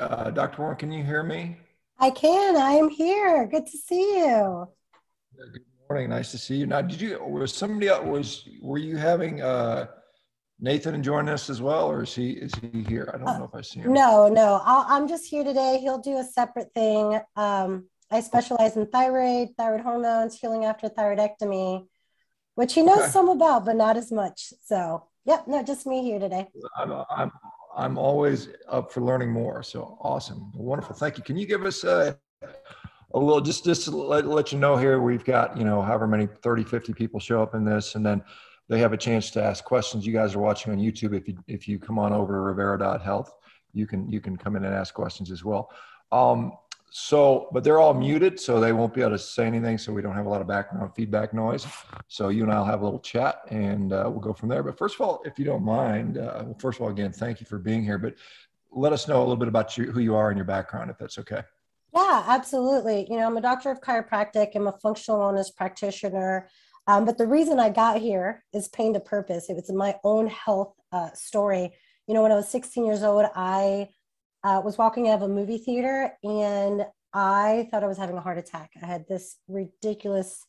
uh, Dr. Warren, can you hear me? I can. I am here. Good to see you. Good morning. Nice to see you. Now, did you was somebody else was were you having uh, Nathan join us as well, or is he is he here? I don't uh, know if I see him. No, no. i am just here today. He'll do a separate thing. Um, I specialize in thyroid, thyroid hormones, healing after thyroidectomy, which he knows okay. some about, but not as much. So, yep, no, just me here today. I'm, I'm I'm always up for learning more. So awesome, wonderful. Thank you. Can you give us a, a little just just to let, let you know here we've got you know however many 30 50 people show up in this and then they have a chance to ask questions you guys are watching on youtube if you if you come on over to revero.health you can you can come in and ask questions as well um, so, but they're all muted, so they won't be able to say anything. So we don't have a lot of background feedback noise. So you and I'll have a little chat, and uh, we'll go from there. But first of all, if you don't mind, uh, well, first of all, again, thank you for being here. But let us know a little bit about you, who you are and your background, if that's okay. Yeah, absolutely. You know, I'm a doctor of chiropractic. I'm a functional wellness practitioner. Um, but the reason I got here is pain to purpose. It was my own health uh, story. You know, when I was 16 years old, I uh, was walking out of a movie theater and I thought I was having a heart attack. I had this ridiculous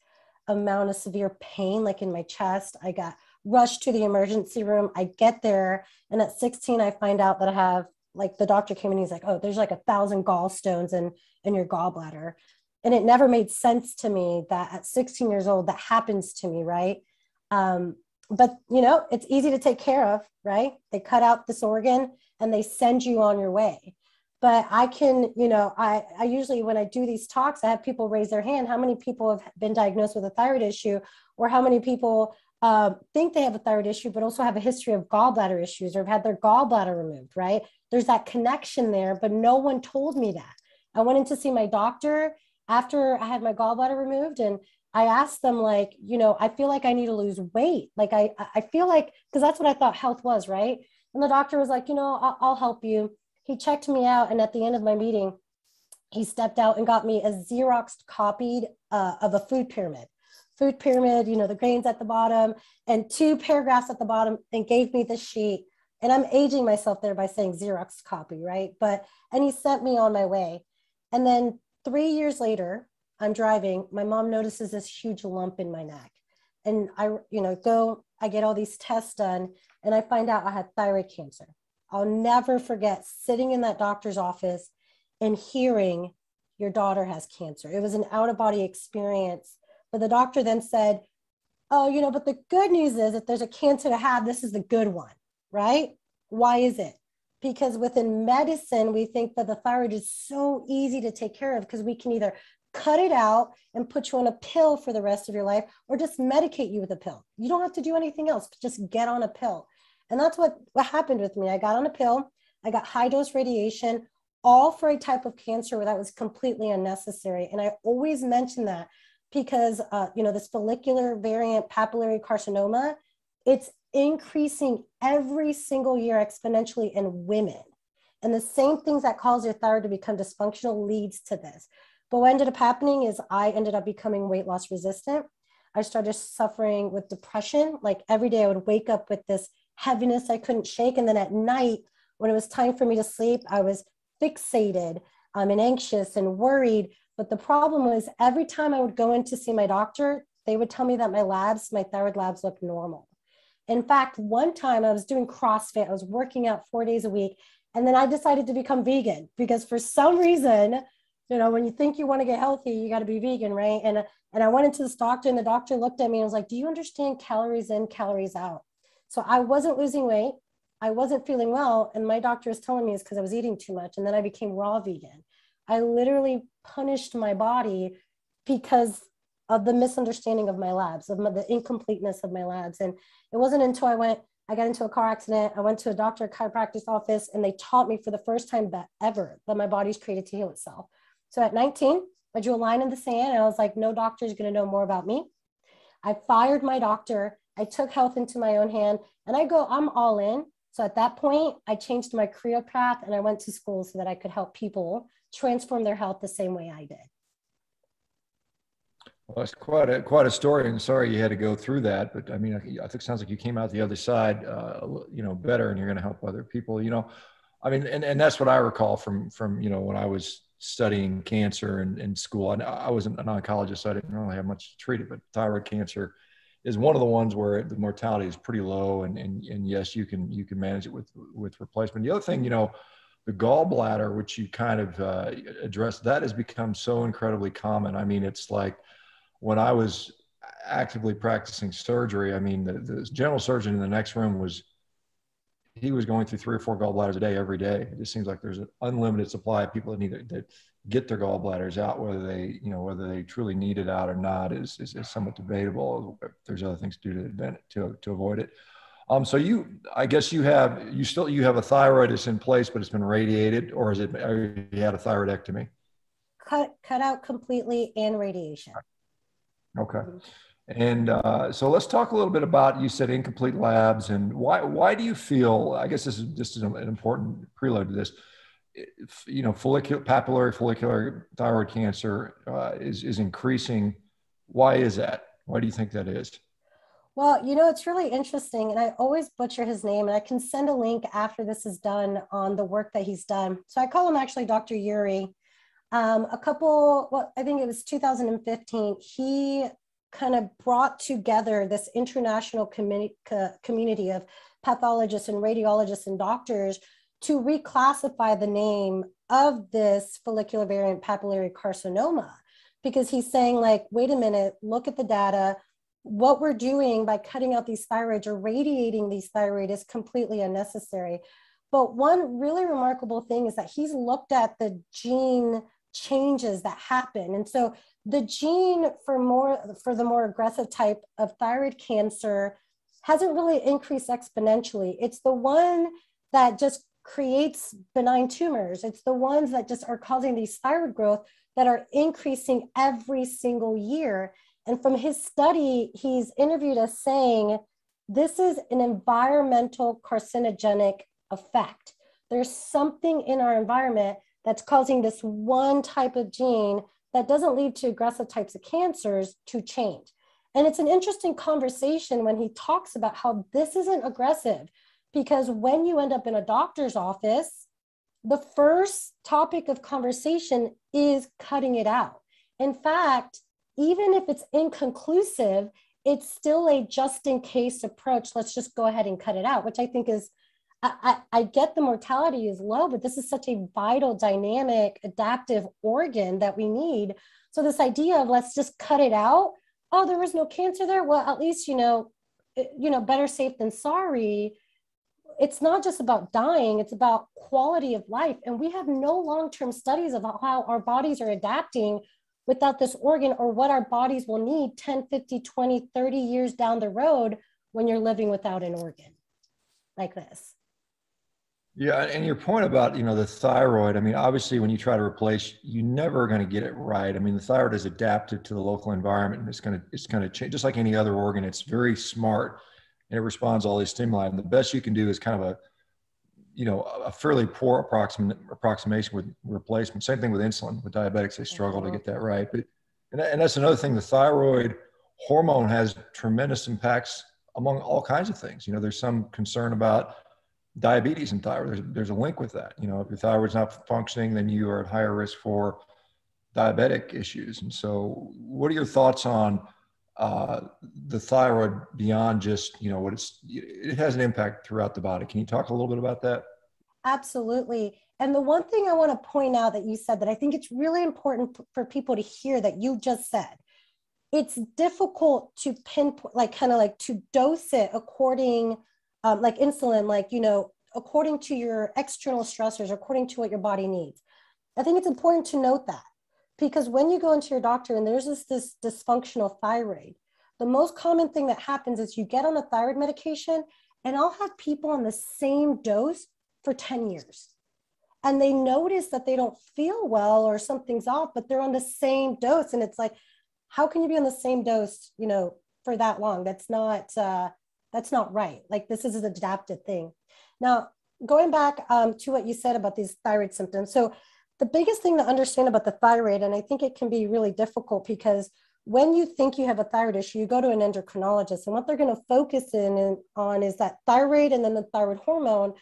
amount of severe pain, like in my chest. I got rushed to the emergency room. I get there, and at 16, I find out that I have like the doctor came in. And he's like, "Oh, there's like a thousand gallstones in in your gallbladder," and it never made sense to me that at 16 years old that happens to me, right? Um, but you know, it's easy to take care of, right? They cut out this organ and they send you on your way. But i can you know i i usually when i do these talks i have people raise their hand how many people have been diagnosed with a thyroid issue or how many people uh, think they have a thyroid issue but also have a history of gallbladder issues or have had their gallbladder removed right? There's that connection there but no one told me that. I went in to see my doctor after i had my gallbladder removed and i asked them like you know i feel like i need to lose weight like i i feel like because that's what i thought health was right and the doctor was like, you know, I'll, I'll help you. He checked me out. And at the end of my meeting, he stepped out and got me a Xerox copied uh, of a food pyramid. Food pyramid, you know, the grains at the bottom and two paragraphs at the bottom and gave me the sheet. And I'm aging myself there by saying Xerox copy, right? But, and he sent me on my way. And then three years later, I'm driving. My mom notices this huge lump in my neck. And I, you know, go, I get all these tests done and I find out I had thyroid cancer. I'll never forget sitting in that doctor's office and hearing your daughter has cancer. It was an out of body experience. But the doctor then said, Oh, you know, but the good news is if there's a cancer to have, this is the good one, right? Why is it? Because within medicine, we think that the thyroid is so easy to take care of because we can either cut it out and put you on a pill for the rest of your life or just medicate you with a pill. You don't have to do anything else, just get on a pill. And that's what, what happened with me. I got on a pill, I got high dose radiation, all for a type of cancer where that was completely unnecessary. And I always mention that because, uh, you know, this follicular variant papillary carcinoma, it's increasing every single year exponentially in women. And the same things that cause your thyroid to become dysfunctional leads to this. But what ended up happening is I ended up becoming weight loss resistant. I started suffering with depression. Like every day I would wake up with this heaviness I couldn't shake. And then at night, when it was time for me to sleep, I was fixated um, and anxious and worried. But the problem was every time I would go in to see my doctor, they would tell me that my labs, my thyroid labs looked normal. In fact, one time I was doing CrossFit, I was working out four days a week, and then I decided to become vegan because for some reason, you know, when you think you want to get healthy, you got to be vegan, right? And and I went into this doctor, and the doctor looked at me and was like, "Do you understand calories in, calories out?" So I wasn't losing weight. I wasn't feeling well. And my doctor was telling me it's because I was eating too much. And then I became raw vegan. I literally punished my body because of the misunderstanding of my labs, of the incompleteness of my labs. And it wasn't until I went, I got into a car accident. I went to a doctor chiropractic office and they taught me for the first time that ever that my body's created to heal itself. So at 19, I drew a line in the sand and I was like, no doctor is going to know more about me. I fired my doctor I took health into my own hand and I go, I'm all in. So at that point, I changed my career path and I went to school so that I could help people transform their health the same way I did. Well, it's quite a quite a story, and sorry you had to go through that. But I mean, I think it sounds like you came out the other side, uh, you know, better, and you're going to help other people. You know, I mean, and, and that's what I recall from from you know when I was studying cancer in, in school. And I wasn't an oncologist, so I didn't really have much to treat it. But thyroid cancer is one of the ones where the mortality is pretty low, and and, and yes, you can you can manage it with with replacement. The other thing, you know, the gallbladder, which you kind of uh, addressed, that has become so incredibly common. I mean, it's like when I was actively practicing surgery. I mean, the, the general surgeon in the next room was he was going through three or four gallbladders a day every day. It just seems like there's an unlimited supply of people that need to, that get their gallbladders out. Whether they, you know, whether they truly need it out or not is, is, is somewhat debatable. There's other things to do to to, to avoid it. Um, so you, I guess you have, you still, you have a thyroid that's in place, but it's been radiated, or is it, or you had a thyroidectomy? Cut, cut out completely and radiation. Okay. And uh, so let's talk a little bit about you said incomplete labs and why why do you feel I guess this is just an important prelude to this if, you know follicular papillary follicular thyroid cancer uh, is is increasing. Why is that? Why do you think that is? Well you know it's really interesting and I always butcher his name and I can send a link after this is done on the work that he's done. So I call him actually Dr. Yuri um, a couple well I think it was 2015 he kind of brought together this international community, community of pathologists and radiologists and doctors to reclassify the name of this follicular variant papillary carcinoma. Because he's saying like wait a minute look at the data. What we're doing by cutting out these thyroids or radiating these thyroid is completely unnecessary. But one really remarkable thing is that he's looked at the gene changes that happen and so the gene for more for the more aggressive type of thyroid cancer hasn't really increased exponentially. It's the one that just creates benign tumors. It's the ones that just are causing these thyroid growth that are increasing every single year. And from his study, he's interviewed us saying this is an environmental carcinogenic effect. There's something in our environment that's causing this one type of gene that doesn't lead to aggressive types of cancers to change. And it's an interesting conversation when he talks about how this isn't aggressive, because when you end up in a doctor's office, the first topic of conversation is cutting it out. In fact, even if it's inconclusive, it's still a just in case approach. Let's just go ahead and cut it out, which I think is I, I, get the mortality is low, but this is such a vital, dynamic, adaptive organ that we need. So this idea of let's just cut it out. Oh, there was no cancer there. Well, at least you know, you know, better safe than sorry. It's not just about dying; it's about quality of life. And we have no long-term studies about how our bodies are adapting without this organ or what our bodies will need 10, 50, 20, 30 years down the road when you're living without an organ like this. Yeah, and your point about you know the thyroid. I mean, obviously, when you try to replace, you're never going to get it right. I mean, the thyroid is adapted to the local environment, and it's going to it's going to change just like any other organ. It's very smart, and it responds to all these stimuli. And the best you can do is kind of a you know a fairly poor approximate approximation with replacement. Same thing with insulin. With diabetics, they struggle to mm-hmm. get that right. But and, and that's another thing. The thyroid hormone has tremendous impacts among all kinds of things. You know, there's some concern about diabetes and thyroid. There's, there's a link with that. You know, if your thyroid's not functioning, then you are at higher risk for diabetic issues. And so, what are your thoughts on uh, the thyroid beyond just, you know, what it's, it has an impact throughout the body. Can you talk a little bit about that? Absolutely. And the one thing I want to point out that you said that I think it's really important for people to hear that you just said it's difficult to pinpoint, like kind of like to dose it according um, like insulin, like, you know, according to your external stressors, according to what your body needs. I think it's important to note that because when you go into your doctor and there's this, this dysfunctional thyroid, the most common thing that happens is you get on a thyroid medication, and I'll have people on the same dose for 10 years. And they notice that they don't feel well or something's off, but they're on the same dose. And it's like, how can you be on the same dose, you know, for that long? That's not, uh, that's not right. Like this is an adapted thing. Now, going back um, to what you said about these thyroid symptoms. So the biggest thing to understand about the thyroid, and I think it can be really difficult because when you think you have a thyroid issue, you go to an endocrinologist, and what they're going to focus in on is that thyroid and then the thyroid hormone.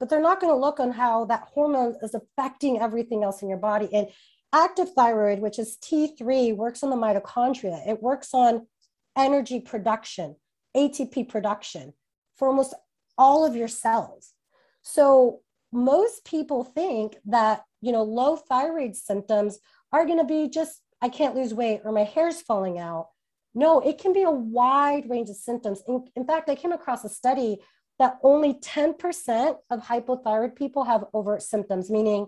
but they're not going to look on how that hormone is affecting everything else in your body. And active thyroid, which is T3, works on the mitochondria. It works on energy production, ATP production for almost all of your cells. So most people think that, you know, low thyroid symptoms are going to be just, I can't lose weight or my hair's falling out. No, it can be a wide range of symptoms. In, in fact, I came across a study that only 10% of hypothyroid people have overt symptoms, meaning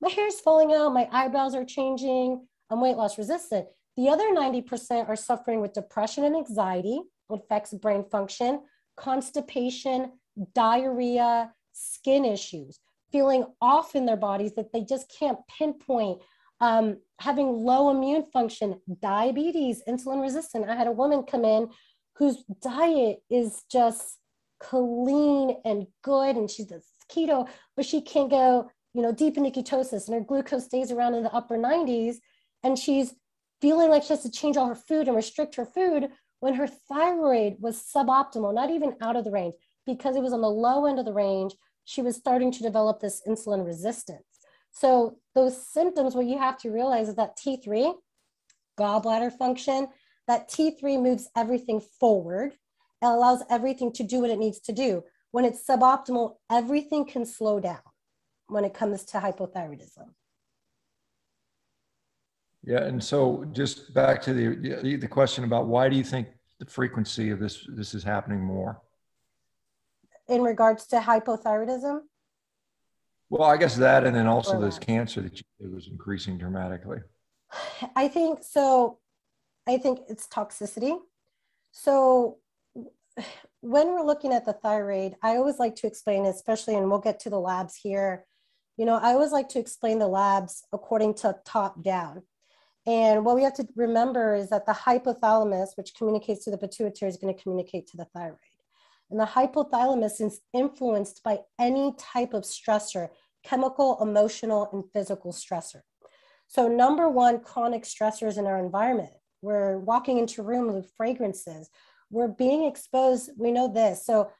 my hair's falling out, my eyebrows are changing, I'm weight loss resistant. The other 90% are suffering with depression and anxiety, affects brain function, constipation, diarrhea, skin issues, feeling off in their bodies that they just can't pinpoint, um, having low immune function, diabetes, insulin resistant. I had a woman come in whose diet is just clean and good, and she does keto, but she can't go, you know, deep into ketosis, and her glucose stays around in the upper 90s, and she's feeling like she has to change all her food and restrict her food when her thyroid was suboptimal, not even out of the range, because it was on the low end of the range, she was starting to develop this insulin resistance. So those symptoms, what you have to realize is that T3, gallbladder function, that T3 moves everything forward and allows everything to do what it needs to do. When it's suboptimal, everything can slow down when it comes to hypothyroidism. Yeah, and so just back to the the question about why do you think the frequency of this this is happening more? In regards to hypothyroidism? Well, I guess that, and then also this cancer that you, it was increasing dramatically. I think so. I think it's toxicity. So when we're looking at the thyroid, I always like to explain, especially, and we'll get to the labs here. You know, I always like to explain the labs according to top down. And what we have to remember is that the hypothalamus, which communicates to the pituitary, is going to communicate to the thyroid. And the hypothalamus is influenced by any type of stressor, chemical, emotional, and physical stressor. So, number one, chronic stressors in our environment. We're walking into rooms with fragrances. We're being exposed. We know this. So,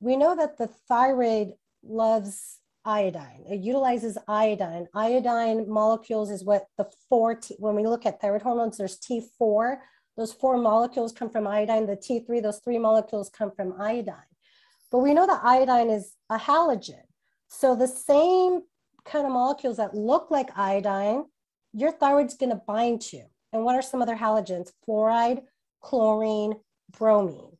we know that the thyroid loves iodine. It utilizes iodine. Iodine molecules is what the four, T, when we look at thyroid hormones, there's T4. Those four molecules come from iodine. The T3, those three molecules come from iodine. But we know that iodine is a halogen. So the same kind of molecules that look like iodine, your thyroid's going to bind to. And what are some other halogens? Fluoride, chlorine, bromine.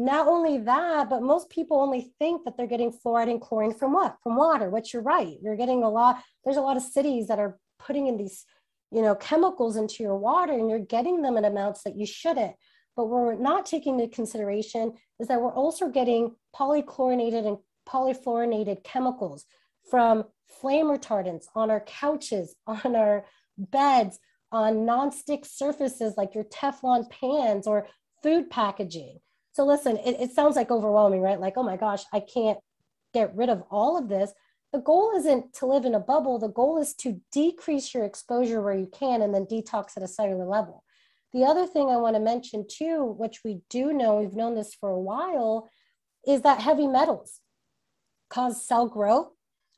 Not only that, but most people only think that they're getting fluoride and chlorine from what? From water, which you're right. You're getting a lot, there's a lot of cities that are putting in these, you know, chemicals into your water and you're getting them in amounts that you shouldn't. But what we're not taking into consideration is that we're also getting polychlorinated and polyfluorinated chemicals from flame retardants on our couches, on our beds, on non-stick surfaces like your Teflon pans or food packaging. So listen, it, it sounds like overwhelming, right? Like, oh my gosh, I can't get rid of all of this. The goal isn't to live in a bubble. The goal is to decrease your exposure where you can and then detox at a cellular level. The other thing I want to mention too, which we do know, we've known this for a while, is that heavy metals cause cell growth,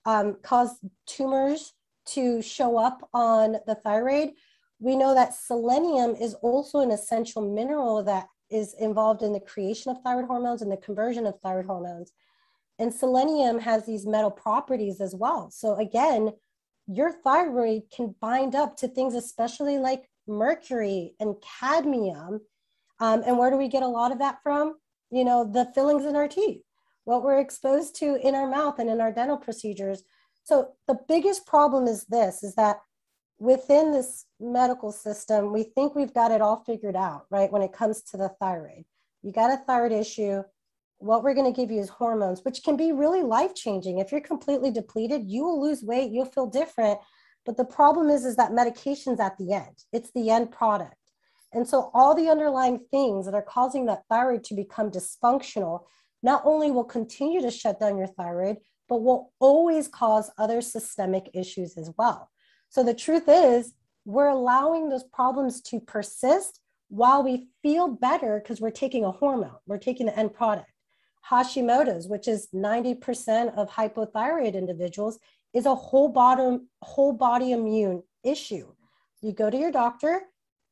um, cause tumors to show up on the thyroid. We know that selenium is also an essential mineral that is involved in the creation of thyroid hormones and the conversion of thyroid hormones. And selenium has these metal properties as well. So again, your thyroid can bind up to things, especially like mercury and cadmium. Um, and where do we get a lot of that from? You know, the fillings in our teeth, what we're exposed to in our mouth and in our dental procedures. So the biggest problem is this, is that within this medical system, we think we've got it all figured out, right? When it comes to the thyroid, you got a thyroid issue. What we're going to give you is hormones, which can be really life changing. If you're completely depleted, you will lose weight, you'll feel different. But the problem is, is that medication's at the end. It's the end product. And so all the underlying things that are causing that thyroid to become dysfunctional not only will continue to shut down your thyroid, but will always cause other systemic issues as well. So the truth is, we're allowing those problems to persist while we feel better because we're taking a hormone, we're taking the end product. Hashimoto's, which is 90% of hypothyroid individuals, is a whole body, whole body immune issue. You go to your doctor.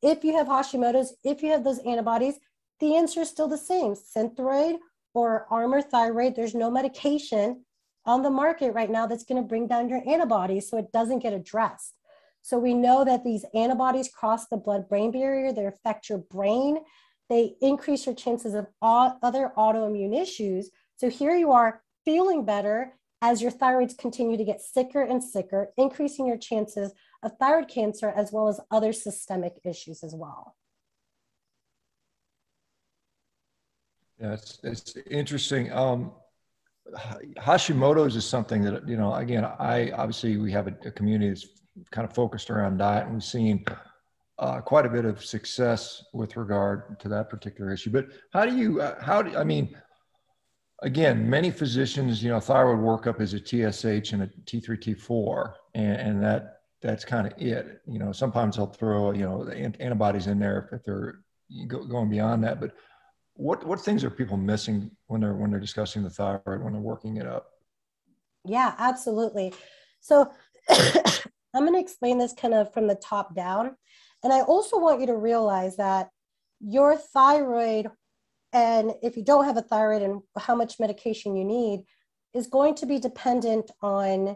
If you have Hashimoto's, if you have those antibodies, the answer is still the same Synthroid or Armour Thyroid. There's no medication on the market right now that's going to bring down your antibodies so it doesn't get addressed. So we know that these antibodies cross the blood brain barrier, they affect your brain, they increase your chances of other autoimmune issues. So here you are feeling better as your thyroids continue to get sicker and sicker, increasing your chances of thyroid cancer as well as other systemic issues as well. Yeah, it's, it's interesting. Um, Hashimoto's is something that, you know, again, I obviously we have a, a community that's kind of focused around diet and we've seen uh, quite a bit of success with regard to that particular issue. But how do you, uh, how do, I mean, again, many physicians, you know, thyroid workup is a TSH and a T3, T4, and, and that that's kind of it. You know, sometimes they'll throw, you know, antibodies in there if they're going beyond that. But what what things are people missing when they're when they're discussing the thyroid when they're working it up? Yeah, absolutely. So I'm going to explain this kind of from the top down. And I also want you to realize that your thyroid, and if you don't have a thyroid and how much medication you need, is going to be dependent on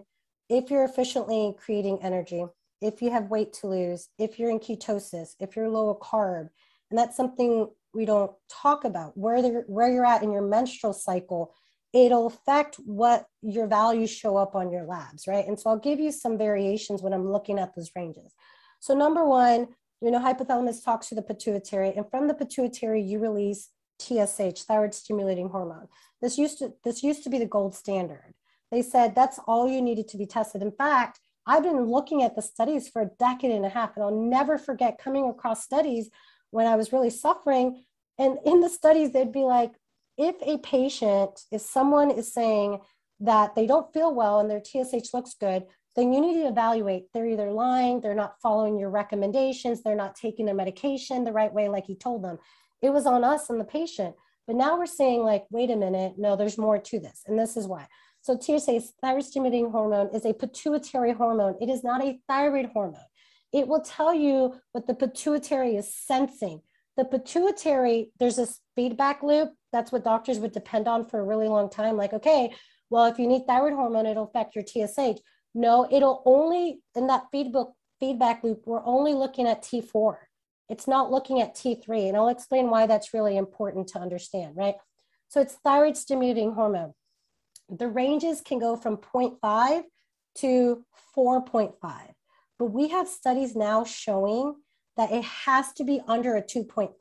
if you're efficiently creating energy, if you have weight to lose, if you're in ketosis, if you're low carb. And that's something we don't talk about, where, where you're at in your menstrual cycle it'll affect what your values show up on your labs, right? And so I'll give you some variations when I'm looking at those ranges. So number one, you know, hypothalamus talks to the pituitary, and from the pituitary, you release TSH, thyroid stimulating hormone. This used to this used to be the gold standard. They said that's all you needed to be tested. In fact, I've been looking at the studies for a decade and a half, and I'll never forget coming across studies when I was really suffering. And in the studies, they'd be like, if a patient, if someone is saying that they don't feel well and their TSH looks good, then you need to evaluate. They're either lying, they're not following your recommendations, they're not taking their medication the right way, like you told them. It was on us and the patient. But now we're saying, like, wait a minute, no, there's more to this. And this is why. So TSH, thyroid stimulating hormone, is a pituitary hormone. It is not a thyroid hormone. It will tell you what the pituitary is sensing. The pituitary, there's this feedback loop. That's what doctors would depend on for a really long time. Like, okay, well, if you need thyroid hormone, it'll affect your TSH. No, it'll only, in that feedback, feedback loop, we're only looking at T4. It's not looking at T3. And I'll explain why that's really important to understand, right? So it's thyroid stimulating hormone. The ranges can go from 0.5 to 4.5. But we have studies now showing that it has to be under a 2.5.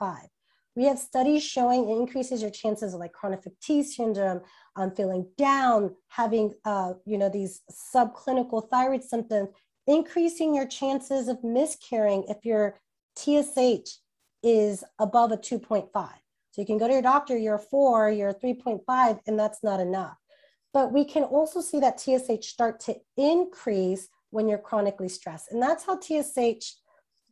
We have studies showing it increases your chances of like chronic fatigue syndrome, um, feeling down, having uh, you know these subclinical thyroid symptoms, increasing your chances of miscarrying if your TSH is above a 2.5. So you can go to your doctor, you're a four, you're a 3.5, and that's not enough. But we can also see that TSH start to increase when you're chronically stressed. And that's how TSH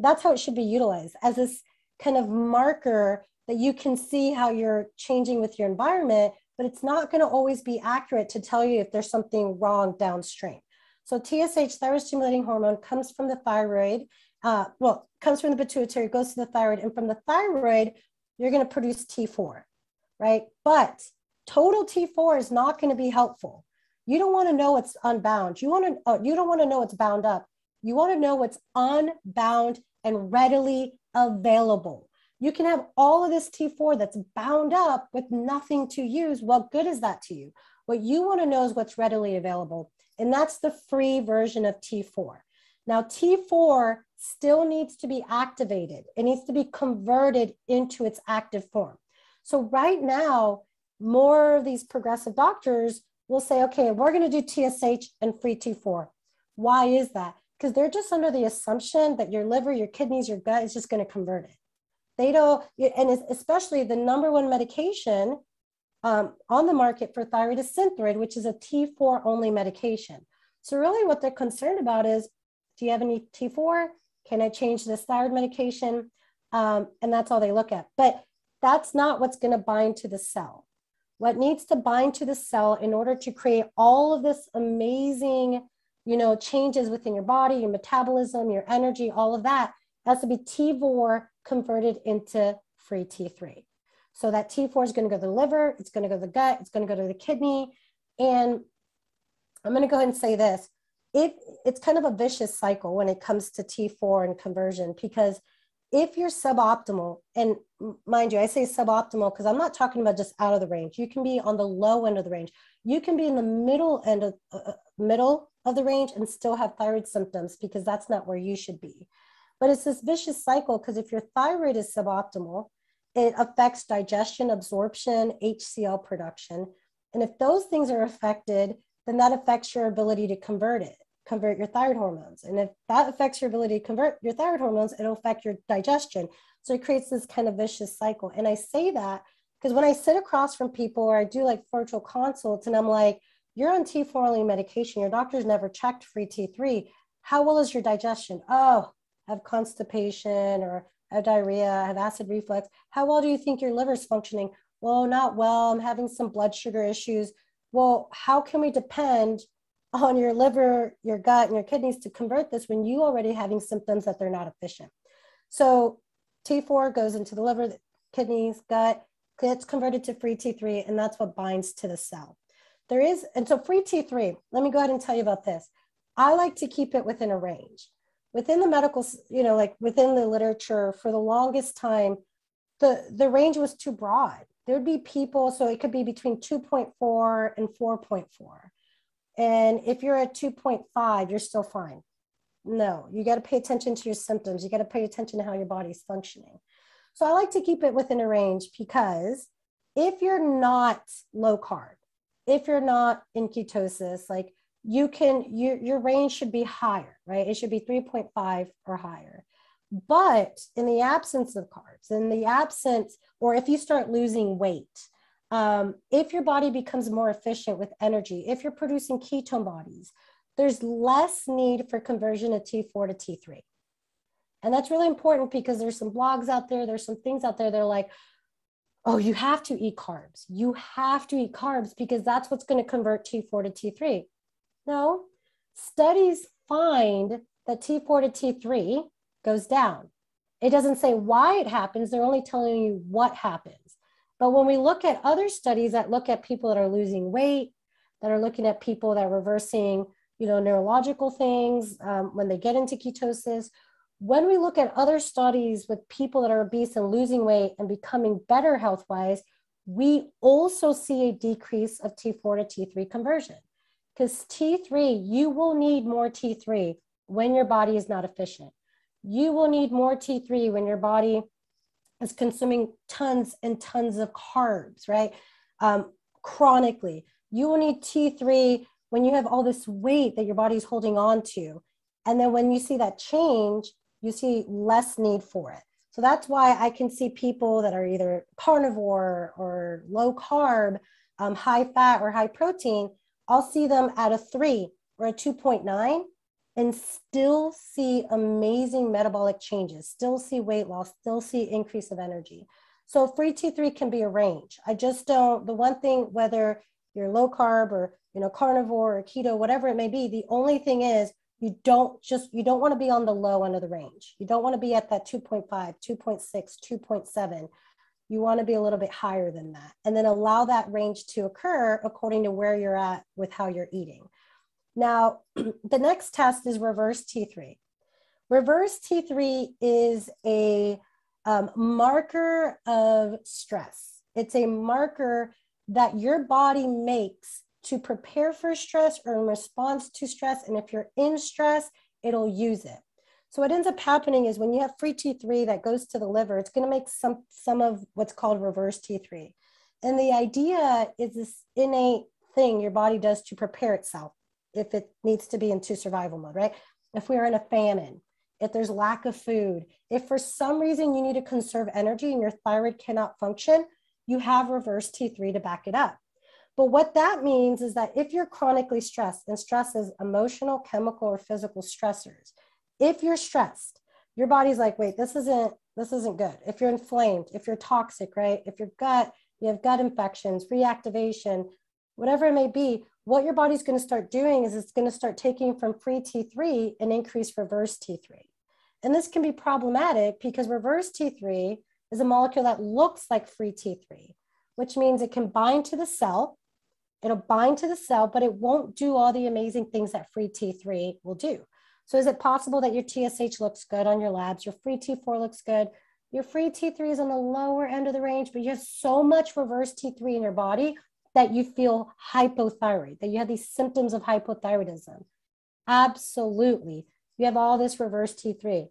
that's how it should be utilized as this kind of marker that you can see how you're changing with your environment, but it's not going to always be accurate to tell you if there's something wrong downstream. So TSH, thyroid stimulating hormone, comes from the thyroid. Uh, well, comes from the pituitary, goes to the thyroid, and from the thyroid, you're going to produce T4, right? But total T4 is not going to be helpful. You don't want to know what's unbound. You want to. Uh, you don't want to know what's bound up. You want to know what's unbound and readily available. You can have all of this T4 that's bound up with nothing to use. What good is that to you? What you want to know is what's readily available. And that's the free version of T4. Now, T4 still needs to be activated, it needs to be converted into its active form. So, right now, more of these progressive doctors will say, okay, we're going to do TSH and free T4. Why is that? because they're just under the assumption that your liver, your kidneys, your gut is just going to convert it. They don't, and especially the number one medication um, on the market for thyroid is Synthroid, which is a T4 only medication. So, really, what they're concerned about is do you have any T4? Can I change this thyroid medication? Um, and that's all they look at. But that's not what's going to bind to the cell. What needs to bind to the cell in order to create all of this amazing, you know, changes within your body, your metabolism, your energy, all of that has to be T4 converted into free T3. So that T4 is going to go to the liver, it's going to go to the gut, it's going to go to the kidney. And I'm going to go ahead and say this. it, it's kind of a vicious cycle when it comes to T4 and conversion, because if you're suboptimal, and mind you, I say suboptimal because I'm not talking about just out of the range. You can be on the low end of the range. You can be in the middle end of uh, uh middle of the range and still have thyroid symptoms because that's not where you should be. But it's this vicious cycle because if your thyroid is suboptimal, it affects digestion, absorption, HCl production. And if those things are affected, then that affects your ability to convert it, convert your thyroid hormones. And if that affects your ability to convert your thyroid hormones, it'll affect your digestion. So it creates this kind of vicious cycle. And I say that because when I sit across from people or I do like virtual consults and I'm like, you're on T4 only medication, your doctor's never checked free T3. How well is your digestion? Oh, I have constipation or I have diarrhea, I have acid reflux. How well do you think your liver's functioning? Well, not well. I'm having some blood sugar issues. Well, how can we depend on your liver, your gut, and your kidneys to convert this when you already having symptoms that they're not efficient? So T4 goes into the liver, kidneys, gut, gets converted to free T3, and that's what binds to the cell. There is, and so free T3, let me go ahead and tell you about this. I like to keep it within a range within the medical, you know, like within the literature for the longest time, the, the range was too broad. There would be people, so it could be between 2.4 and 4.4. And if you're at 2.5, you're still fine. No, you got to pay attention to your symptoms. You got to pay attention to how your body's functioning. So I like to keep it within a range because if you're not low carb, if you're not in ketosis, like you can your, your range should be higher right it should be 3.5 or higher but in the absence of carbs in the absence or if you start losing weight um, if your body becomes more efficient with energy if you're producing ketone bodies there's less need for conversion of t4 to t3 and that's really important because there's some blogs out there there's some things out there that are like oh you have to eat carbs you have to eat carbs because that's what's going to convert t4 to t3 no, studies find that T4 to T3 goes down. It doesn't say why it happens, they're only telling you what happens. But when we look at other studies that look at people that are losing weight, that are looking at people that are reversing, you know, neurological things um, when they get into ketosis, when we look at other studies with people that are obese and losing weight and becoming better health wise, we also see a decrease of T4 to T3 conversion. Because T3, you will need more T3 when your body is not efficient. You will need more T3 when your body is consuming tons and tons of carbs, right? Um, chronically. You will need T3 when you have all this weight that your body's holding on to. And then when you see that change, you see less need for it. So that's why I can see people that are either carnivore or low carb, um, high fat, or high protein I'll see them at a three or a 2.9 and still see amazing metabolic changes, still see weight loss, still see increase of energy. So free T3 can be a range. I just don't, the one thing, whether you're low carb or, you know, carnivore or keto, whatever it may be, the only thing is you don't just, you don't want to be on the low end of the range. You don't want to be at that 2.5, 2.6, 2.7 you want to be a little bit higher than that. And then allow that range to occur according to where you're at with how you're eating. Now, the next test is reverse T3. Reverse T3 is a um, marker of stress. It's a marker that your body makes to prepare for stress or in response to stress. And if you're in stress, it'll use it. So what ends up happening is when you have free T3 that goes to the liver, it's going to make some, some of what's called reverse T3. And the idea is this innate thing your body does to prepare itself if it needs to be into survival mode, right? If we are in a famine, if there's lack of food, if for some reason you need to conserve energy and your thyroid cannot function, you have reverse T3 to back it up. But what that means is that if you're chronically stressed, and stress is emotional, chemical, or physical stressors, if you're stressed your body's like wait this isn't this isn't good if you're inflamed if you're toxic right if your gut you have gut infections, reactivation, whatever it may be, what your body's going to start doing is it's going to start taking from free T3 and increase reverse T3. And this can be problematic because reverse T3 is a molecule that looks like free T3, which means it can bind to the cell. It'll bind to the cell, but it won't do all the amazing things that free T3 will do. So is it possible that your TSH looks good on your labs, your free T4 looks good, your free T3 is on the lower end of the range, but you have so much reverse T3 in your body that you feel hypothyroid, that you have these symptoms of hypothyroidism. Absolutely. You have all this reverse T3.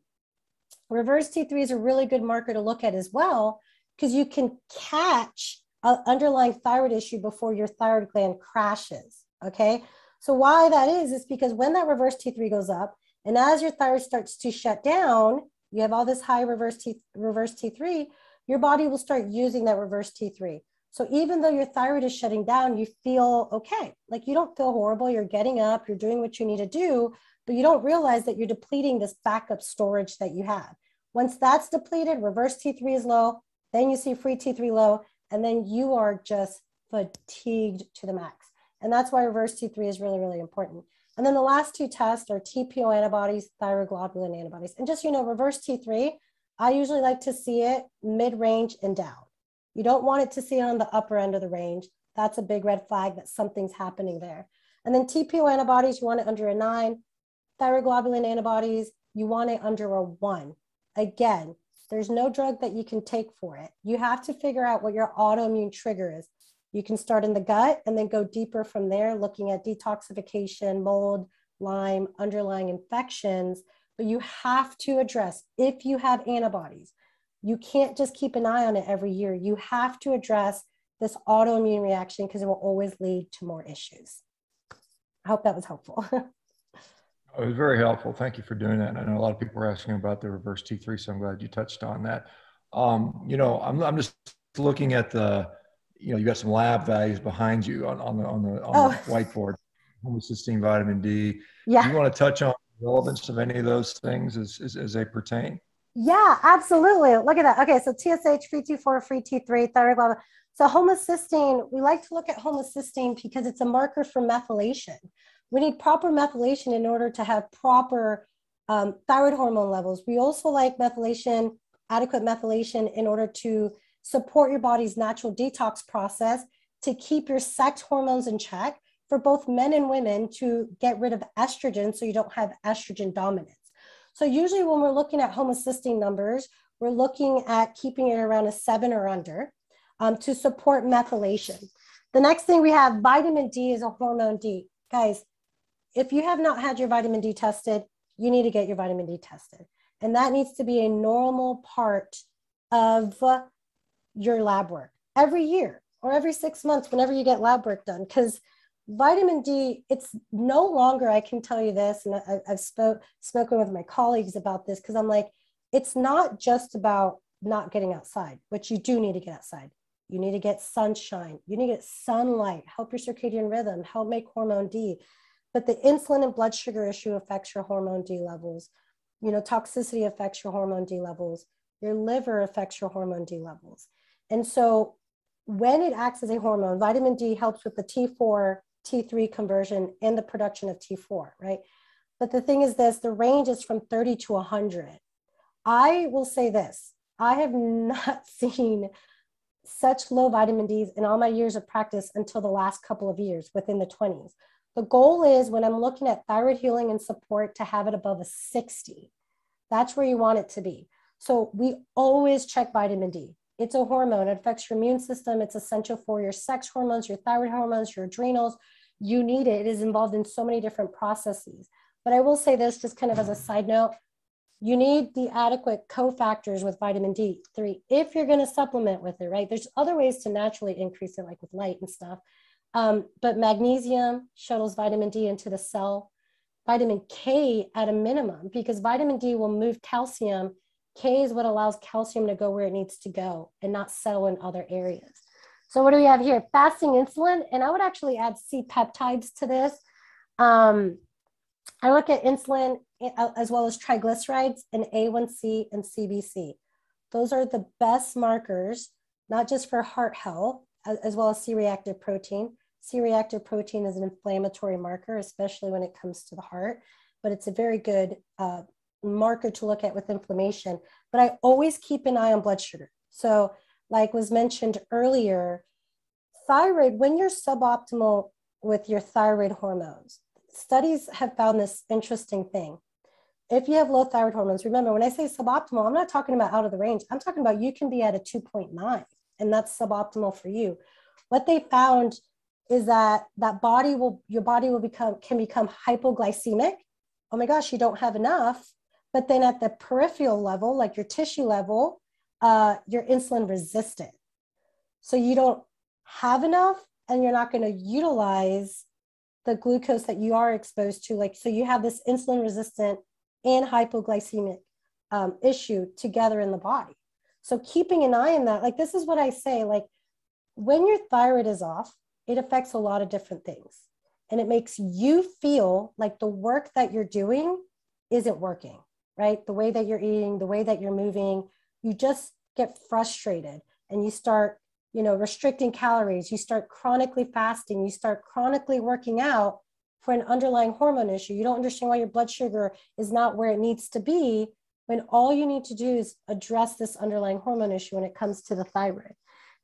Reverse T3 is a really good marker to look at as well because you can catch an underlying thyroid issue before your thyroid gland crashes. Okay. So, why that is, is because when that reverse T3 goes up, and as your thyroid starts to shut down, you have all this high reverse, T, reverse T3, your body will start using that reverse T3. So even though your thyroid is shutting down, you feel okay. Like you don't feel horrible. You're getting up, you're doing what you need to do, but you don't realize that you're depleting this backup storage that you have. Once that's depleted, reverse T3 is low, then you see free T3 low, and then you are just fatigued to the max. And that's why reverse T3 is really, really important. And then the last two tests are TPO antibodies, thyroglobulin antibodies. And just, you know, reverse T3, I usually like to see it mid-range and down. You don't want it to see on the upper end of the range. That's a big red flag that something's happening there. And then TPO antibodies, you want it under a nine. Thyroglobulin antibodies, you want it under a one. Again, there's no drug that you can take for it. You have to figure out what your autoimmune trigger is. You can start in the gut and then go deeper from there, looking at detoxification, mold, Lyme, underlying infections. But you have to address if you have antibodies. You can't just keep an eye on it every year. You have to address this autoimmune reaction because it will always lead to more issues. I hope that was helpful. it was very helpful. Thank you for doing that. And I know a lot of people were asking about the reverse T3, so I'm glad you touched on that. Um, you know, I'm, I'm just looking at the you know, you got some lab values behind you on, on the on the on oh. the whiteboard. Homocysteine, vitamin D. Yeah. Do you want to touch on the relevance of any of those things as, as, as they pertain? Yeah, absolutely. Look at that. Okay, so TSH, free T4, free T3, thyroid. So homocysteine, we like to look at homocysteine because it's a marker for methylation. We need proper methylation in order to have proper um, thyroid hormone levels. We also like methylation, adequate methylation in order to support your body's natural detox process to keep your sex hormones in check for both men and women to get rid of estrogen so you don't have estrogen dominance. So, usually, when we're looking at homocysteine numbers, we're looking at keeping it around a seven or under um, to support methylation. The next thing we have vitamin D is a hormone D. Guys, if you have not had your vitamin D tested, you need to get your vitamin D tested. And that needs to be a normal part of your lab work every year or every six months whenever you get lab work done because vitamin d it's no longer i can tell you this and I, have spoke, spoken with my colleagues about this because i'm like it's not just about not getting outside which you do need to get outside. You need to get sunshine. You need to get sunlight. Help your circadian rhythm. Help make hormone d. But the insulin and blood sugar issue affects your hormone d levels. You know toxicity affects your hormone d levels. Your liver affects your hormone d levels. And so when it acts as a hormone, vitamin D helps with the T4, T3 conversion and the production of T4, right? But the thing is this the range is from 30 to 100. I will say this I have not seen such low vitamin Ds in all my years of practice until the last couple of years within the 20s. The goal is when I'm looking at thyroid healing and support to have it above a 60. That's where you want it to be. So we always check vitamin D. It's a hormone. It affects your immune system. It's essential for your sex hormones, your thyroid hormones, your adrenals. You need it. It is involved in so many different processes. But I will say this just kind of as a side note you need the adequate cofactors with vitamin D3 if you're going to supplement with it, right? There's other ways to naturally increase it, like with light and stuff. Um, but magnesium shuttles vitamin D into the cell. Vitamin K at a minimum, because vitamin D will move calcium K is what allows calcium to go where it needs to go and not settle in other areas. So what do we have here? Fasting insulin, and I would actually add C peptides to this. Um, I look at insulin uh, as well as triglycerides and A1C and CBC. Those are the best markers not just for heart health, as, well as C reactive protein. C reactive protein is an inflammatory marker, especially when it comes to the heart, but it's a very good uh, marker to look at with inflammation. But I always keep an eye on blood sugar. So, like was mentioned earlier, thyroid, when you're suboptimal with your thyroid hormones, studies have found this interesting thing. If you have low thyroid hormones, remember when I say suboptimal, I'm not talking about out of the range. I'm talking about you can be at a 2.9 and that's suboptimal for you. What they found is that that body will your body will become can become hypoglycemic. Oh my gosh, you don't have enough. But then at the peripheral level, like your tissue level, uh, you're insulin resistant. So you don't have enough and you're not going to utilize the glucose that you are exposed to. Like, so you have this insulin resistant and hypoglycemic um, issue together in the body. So keeping an eye on that, like this is what I say, like when your thyroid is off, it affects a lot of different things. And it makes you feel like the work that you're doing isn't working, right? The way that you're eating, the way that you're moving, you just get frustrated and you start, you know, restricting calories, you start chronically fasting, you start chronically working out for an underlying hormone issue. You don't understand why your blood sugar is not where it needs to be when all you need to do is address this underlying hormone issue when it comes to the thyroid.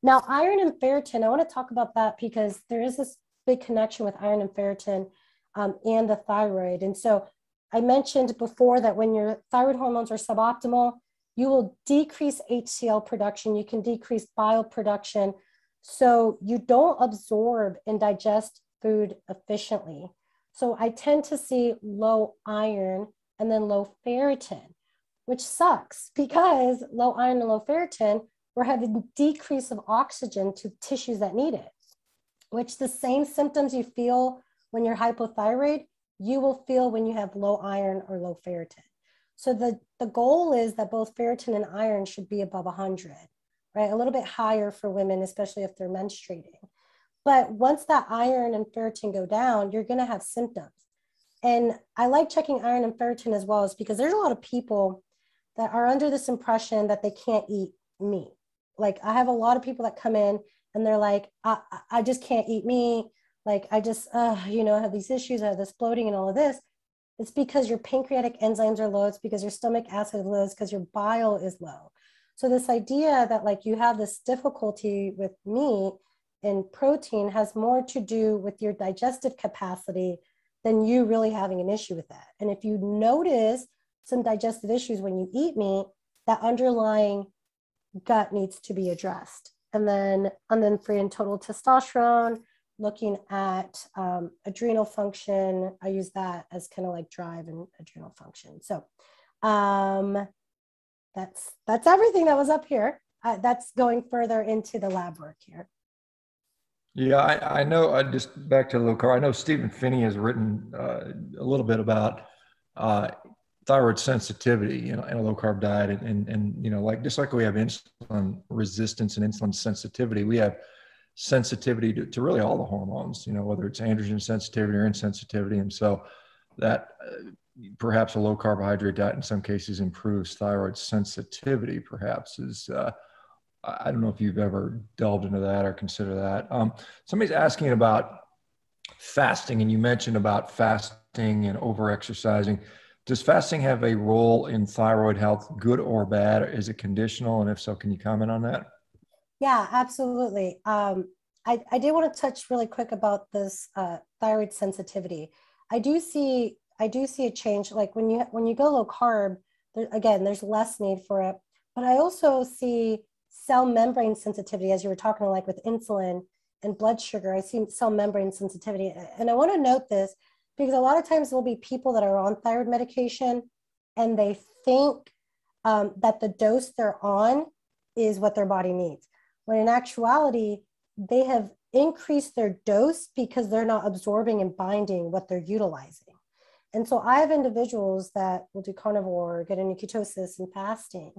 Now, iron and ferritin, I want to talk about that because there is this big connection with iron and ferritin um, and the thyroid. And so I mentioned before that when your thyroid hormones are suboptimal, you will decrease HCl production, you can decrease bile production. So you don't absorb and digest food efficiently. So I tend to see low iron and then low ferritin which sucks because low iron and low ferritin, we're having decrease of oxygen to tissues that need it, which the same symptoms you feel when you're hypothyroid, you will feel when you have low iron or low ferritin. So the, the goal is that both ferritin and iron should be above 100, right? A little bit higher for women, especially if they're menstruating. But once that iron and ferritin go down, you're going to have symptoms. And I like checking iron and ferritin as well, is because there's a lot of people that are under this impression that they can't eat meat. Like I have a lot of people that come in and they're like, I, I just can't eat meat. Like I just, uh, you know, I have these issues, I have this bloating and all of this. It's because your pancreatic enzymes are low. It's because your stomach acid is low. It's because your bile is low. So this idea that like you have this difficulty with meat and protein has more to do with your digestive capacity than you really having an issue with that. And if you notice some digestive issues when you eat meat, that underlying gut needs to be addressed. And then, and then free and total testosterone, looking at um, adrenal function. I use that as kind of like drive and adrenal function. So um, that's that's everything that was up here. Uh, that's going further into the lab work here. Yeah, I, I know. I just back to low carb. I know Stephen Phinney has written uh, a little bit about uh, thyroid sensitivity, you know, in a low carb diet, and, and and you know, like just like we have insulin resistance and insulin sensitivity, we have sensitivity to, to really all the hormones, you know, whether it's androgen sensitivity or insensitivity, and so that uh, perhaps a low carbohydrate diet in some cases improves thyroid sensitivity. Perhaps is uh, I don't know if you've ever delved into that or consider that. Um, somebody's asking about fasting, and you mentioned about fasting and over exercising does fasting have a role in thyroid health, good or bad? Is it conditional? And if so, can you comment on that? Yeah, absolutely. Um, I, I did want to touch really quick about this uh, thyroid sensitivity. I do see I do see a change. Like when you when you go low carb, there, again, there's less need for it. But I also see cell membrane sensitivity, as you were talking, like with insulin and blood sugar. I see cell membrane sensitivity, and I want to note this because a lot of times there'll be people that are on thyroid medication and they think um, that the dose they're on is what their body needs when in actuality they have increased their dose because they're not absorbing and binding what they're utilizing. And so i have individuals that will do carnivore get into ketosis and fasting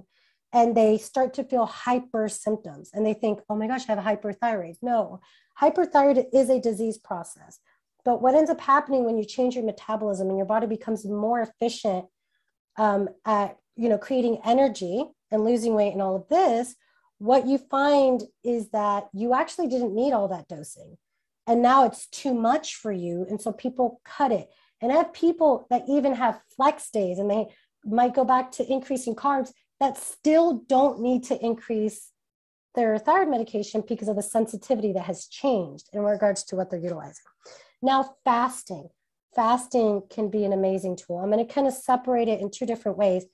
and they start to feel hyper symptoms and they think oh my gosh i have hyperthyroid. No hyperthyroid is a disease process. But what ends up happening when you change your metabolism and your body becomes more efficient um, at you know creating energy and losing weight and all of this, what you find is that you actually didn't need all that dosing. And now it's too much for you. And so people cut it. And I have people that even have flex days and they might go back to increasing carbs that still don't need to increase their thyroid medication because of the sensitivity that has changed in regards to what they're utilizing. Now, fasting. Fasting can be an amazing tool. I'm going to kind of separate it in two different ways.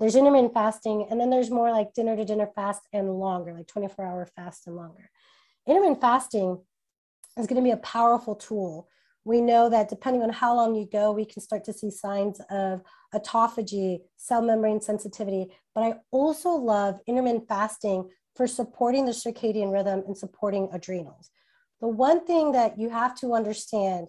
There's intermittent fasting, and then there's more like dinner to dinner fast and longer, like 24 hour fast and longer. Intermittent fasting is going to be a powerful tool. We know that depending on how long you go, we can start to see signs of autophagy, cell membrane sensitivity. But I also love intermittent fasting for supporting the circadian rhythm and supporting adrenals. The one thing that you have to understand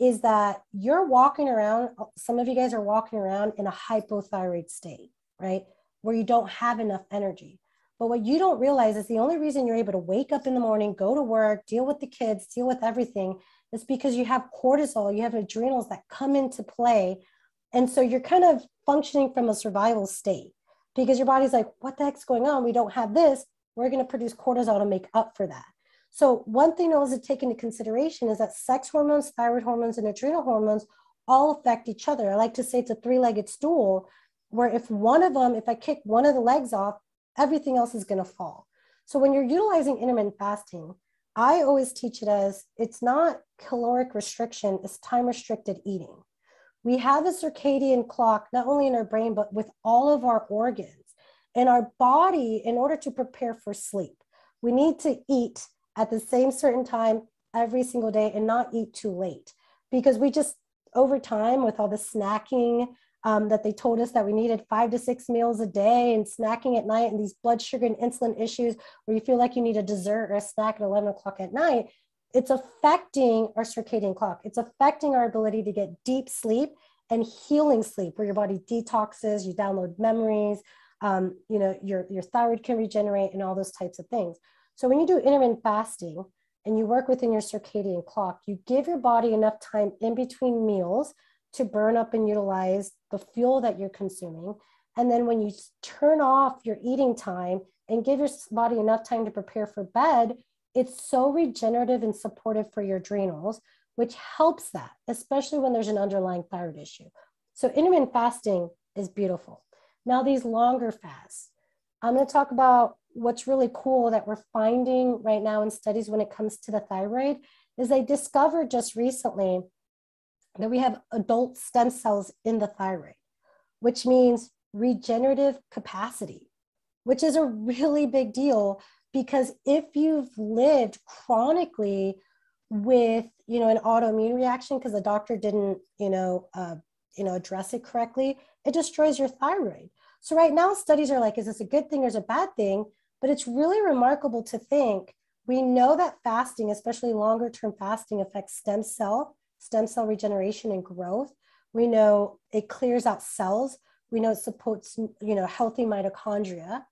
is that you're walking around, some of you guys are walking around in a hypothyroid state right? Where you don't have enough energy. But what you don't realize is the only reason you're able to wake up in the morning, go to work, deal with the kids, deal with everything is because you have cortisol, you have adrenals that come into play. And so you're kind of functioning from a survival state because your body's like, what the heck's going on? We don't have this. We're going to produce cortisol to make up for that. So, one thing was to take into consideration is that sex hormones, thyroid hormones, and adrenal hormones all affect each other. I like to say it's a three legged stool where if one of them, if I kick one of the legs off, everything else is going to fall. So when you're utilizing intermittent fasting, I always teach it as it's not caloric restriction, it's time restricted eating. We have a circadian clock, not only in our brain, but with all of our organs. And our body, in order to prepare for sleep, we need to eat at the same certain time every single day and not eat too late because we just over time with all the snacking um, that they told us that we needed five to six meals a day and snacking at night and these blood sugar and insulin issues where you feel like you need a dessert or a snack at 11 o'clock at night, it's affecting our circadian clock. It's affecting our ability to get deep sleep and healing sleep where your body detoxes, you download memories, um, you know, your, your thyroid can regenerate and all those types of things. So when you do intermittent fasting and you work within your circadian clock, you give your body enough time in between meals to burn up and utilize the fuel that you're consuming. And then when you turn off your eating time and give your body enough time to prepare for bed, it's so regenerative and supportive for your adrenals, which helps that, especially when there's an underlying thyroid issue. So intermittent fasting is beautiful. Now, these longer fasts, I'm going to talk about what's really cool that we're finding right now in studies when it comes to the thyroid is they discovered just recently that we have adult stem cells in the thyroid, which means regenerative capacity, which is a really big deal because if you've lived chronically with you know an autoimmune reaction because the doctor didn't you know uh, you know address it correctly it destroys your thyroid. So right now studies are like is this a good thing or is it a bad thing? But it's really remarkable to think we know that fasting especially longer term fasting affects stem cell stem cell regeneration and growth. We know it clears out cells. We know it supports, you know, healthy mitochondria.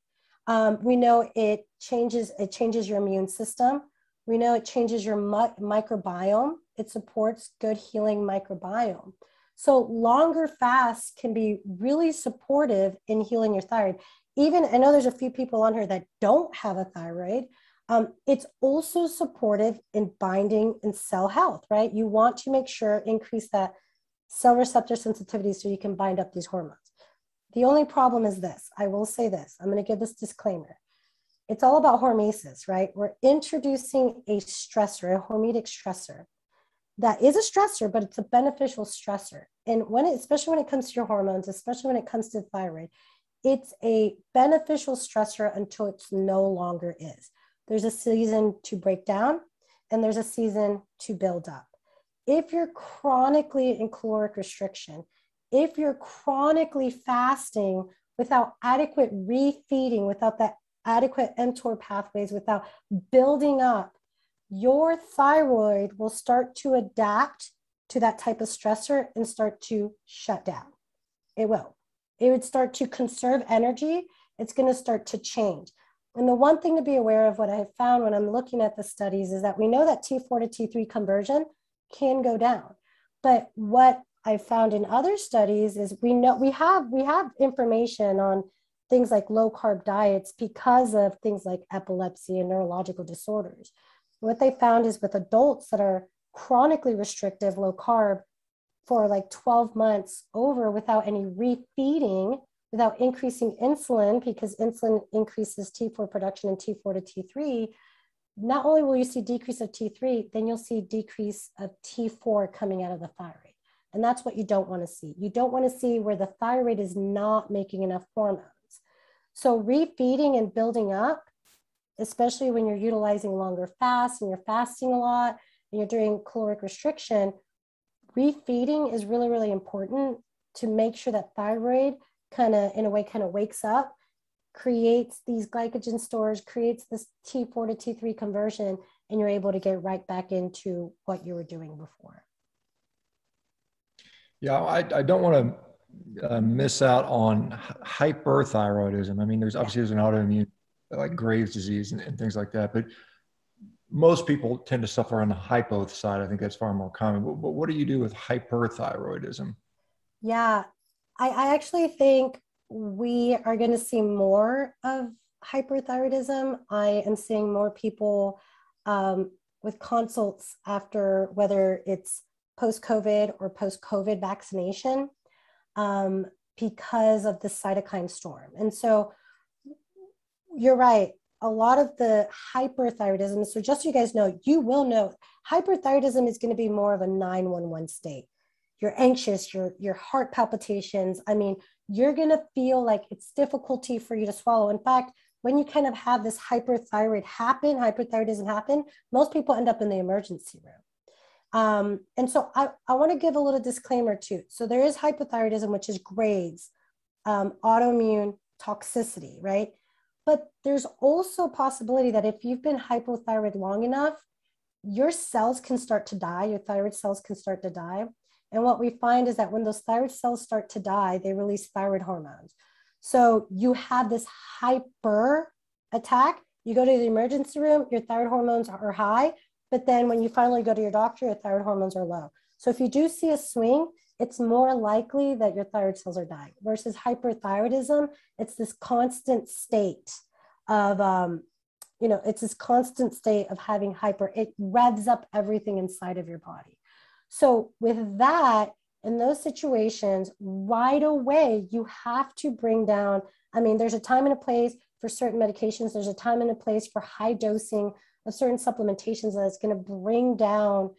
Um, we know it changes it changes your immune system. We know it changes your mi- microbiome. It supports good healing microbiome. So longer fasts can be really supportive in healing your thyroid. Even I know there's a few people on here that don't have a thyroid, um, it's also supportive in binding and cell health, right? You want to make sure increase that cell receptor sensitivity so you can bind up these hormones. The only problem is this. I will say this. I'm going to give this disclaimer. It's all about hormesis, right? We're introducing a stressor, a hormetic stressor. That is a stressor, but it's a beneficial stressor. And when it, especially when it comes to your hormones, especially when it comes to thyroid, it's a beneficial stressor until it's no longer is. There's a season to break down and there's a season to build up. If you're chronically in caloric restriction, if you're chronically fasting without adequate refeeding, without that adequate mTOR pathways, without building up, your thyroid will start to adapt to that type of stressor and start to shut down. It will. It would start to conserve energy. It's going to start to change. And the one thing to be aware of what I found when I'm looking at the studies is that we know that T4 to T3 conversion can go down. But what I found in other studies is we know we have we have information on things like low carb diets because of things like epilepsy and neurological disorders. What they found is with adults that are chronically restrictive, low carb for like 12 months over without any refeeding, without increasing insulin, because insulin increases T4 production and T4 to T3, not only will you see decrease of T3, then you'll see decrease of T4 coming out of the thyroid. And that's what you don't want to see. You don't want to see where the thyroid is not making enough hormones. So refeeding and building up, especially when you're utilizing longer fasts and you're fasting a lot and you're doing caloric restriction, refeeding is really, really important to make sure that thyroid kind of, in a way, kind of wakes up creates these glycogen stores, creates this T4 to T3 conversion, and you're able to get right back into what you were doing before. Yeah, I, I don't want to uh, miss out on hyperthyroidism. I mean, there's obviously there's an autoimmune like Graves' disease and, and, things like that, but most people tend to suffer on the hypo side. I think that's far more common. But, but what do you do with hyperthyroidism? Yeah, I, I actually think we are going to see more of hyperthyroidism. I am seeing more people um, with consults after whether it's post COVID or post COVID vaccination um, because of the cytokine storm. And so you're right. A lot of the hyperthyroidism, so just so you guys know, you will know hyperthyroidism is going to be more of a 911 state. You're anxious, your, your heart palpitations. I mean, you're to feel like it's difficulty for you to swallow. In fact, when you kind of have this hyperthyroid happen, hyperthyroidism happen, most people end up in the emergency room. Um, and so I, I want to give a little disclaimer too. So there is hypothyroidism, which is Graves, um, autoimmune toxicity, right? But there's also possibility that if you've been hypothyroid long enough, your cells can start to die, your thyroid cells can start to die. And what we find is that when those thyroid cells start to die, they release thyroid hormones. So you have this hyper attack. You go to the emergency room, your thyroid hormones are high, but then when you finally go to your doctor, your thyroid hormones are low. So if you do see a swing, it's more likely that your thyroid cells are dying versus hyperthyroidism. It's this constant state of, um, you know, it's this constant state of having hyper, it revs up everything inside of your body. So with that, in those situations, right away, you have to bring down. I mean, there's a time and a place for certain medications, there's a time and a place for high dosing of certain supplementations that is going to bring down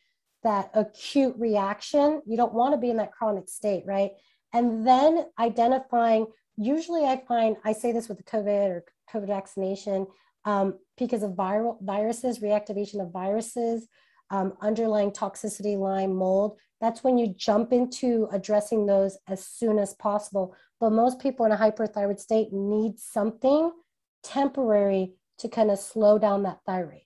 that acute reaction. You don't want to be in that chronic state, right? And then identifying, usually I find, I say this with the COVID or COVID vaccination, um, because of viral viruses, reactivation of viruses, um, underlying toxicity, Lyme, mold, that's when you jump into addressing those as soon as possible. But most people in a hyperthyroid state need something temporary to kind of slow down that thyroid,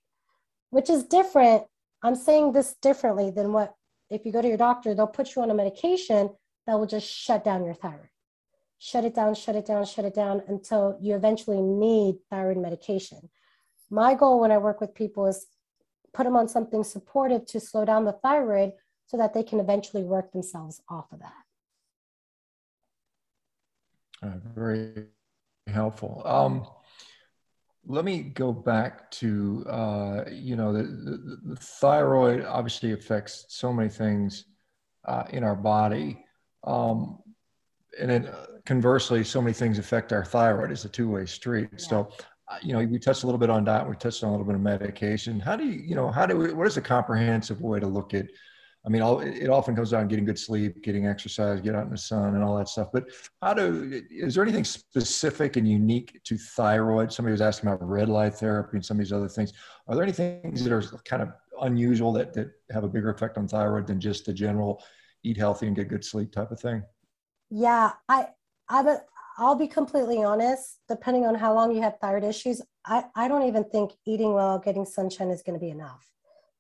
which is different. I'm saying this differently than what, if you go to your doctor, they'll put you on a medication that will just shut down your thyroid. Shut it down, shut it down, shut it down until you eventually need thyroid medication. My goal when I work with people is put them on something supportive to slow down the thyroid so that they can eventually work themselves off of that. Uh, very helpful. Um, let me go back to uh, you know the, the, the, thyroid obviously affects so many things uh, in our body, um, and then uh, conversely, so many things affect our thyroid. It's a two-way street. Yeah. So Uh, you know, we touched a little bit on diet. We touched on a little bit of medication. How do you, you know, how do we, what is a comprehensive way to look at, I mean, all, it often comes down to getting good sleep, getting exercise, get out in the sun and all that stuff. But how do, is there anything specific and unique to thyroid? Somebody was asking about red light therapy and some of these other things. Are there any things that are kind of unusual that, that have a bigger effect on thyroid than just the general eat healthy and get good sleep type of thing? Yeah, I, I, I'll be completely honest, depending on how long you have thyroid issues, I, I don't even think eating well, getting sunshine is going to be enough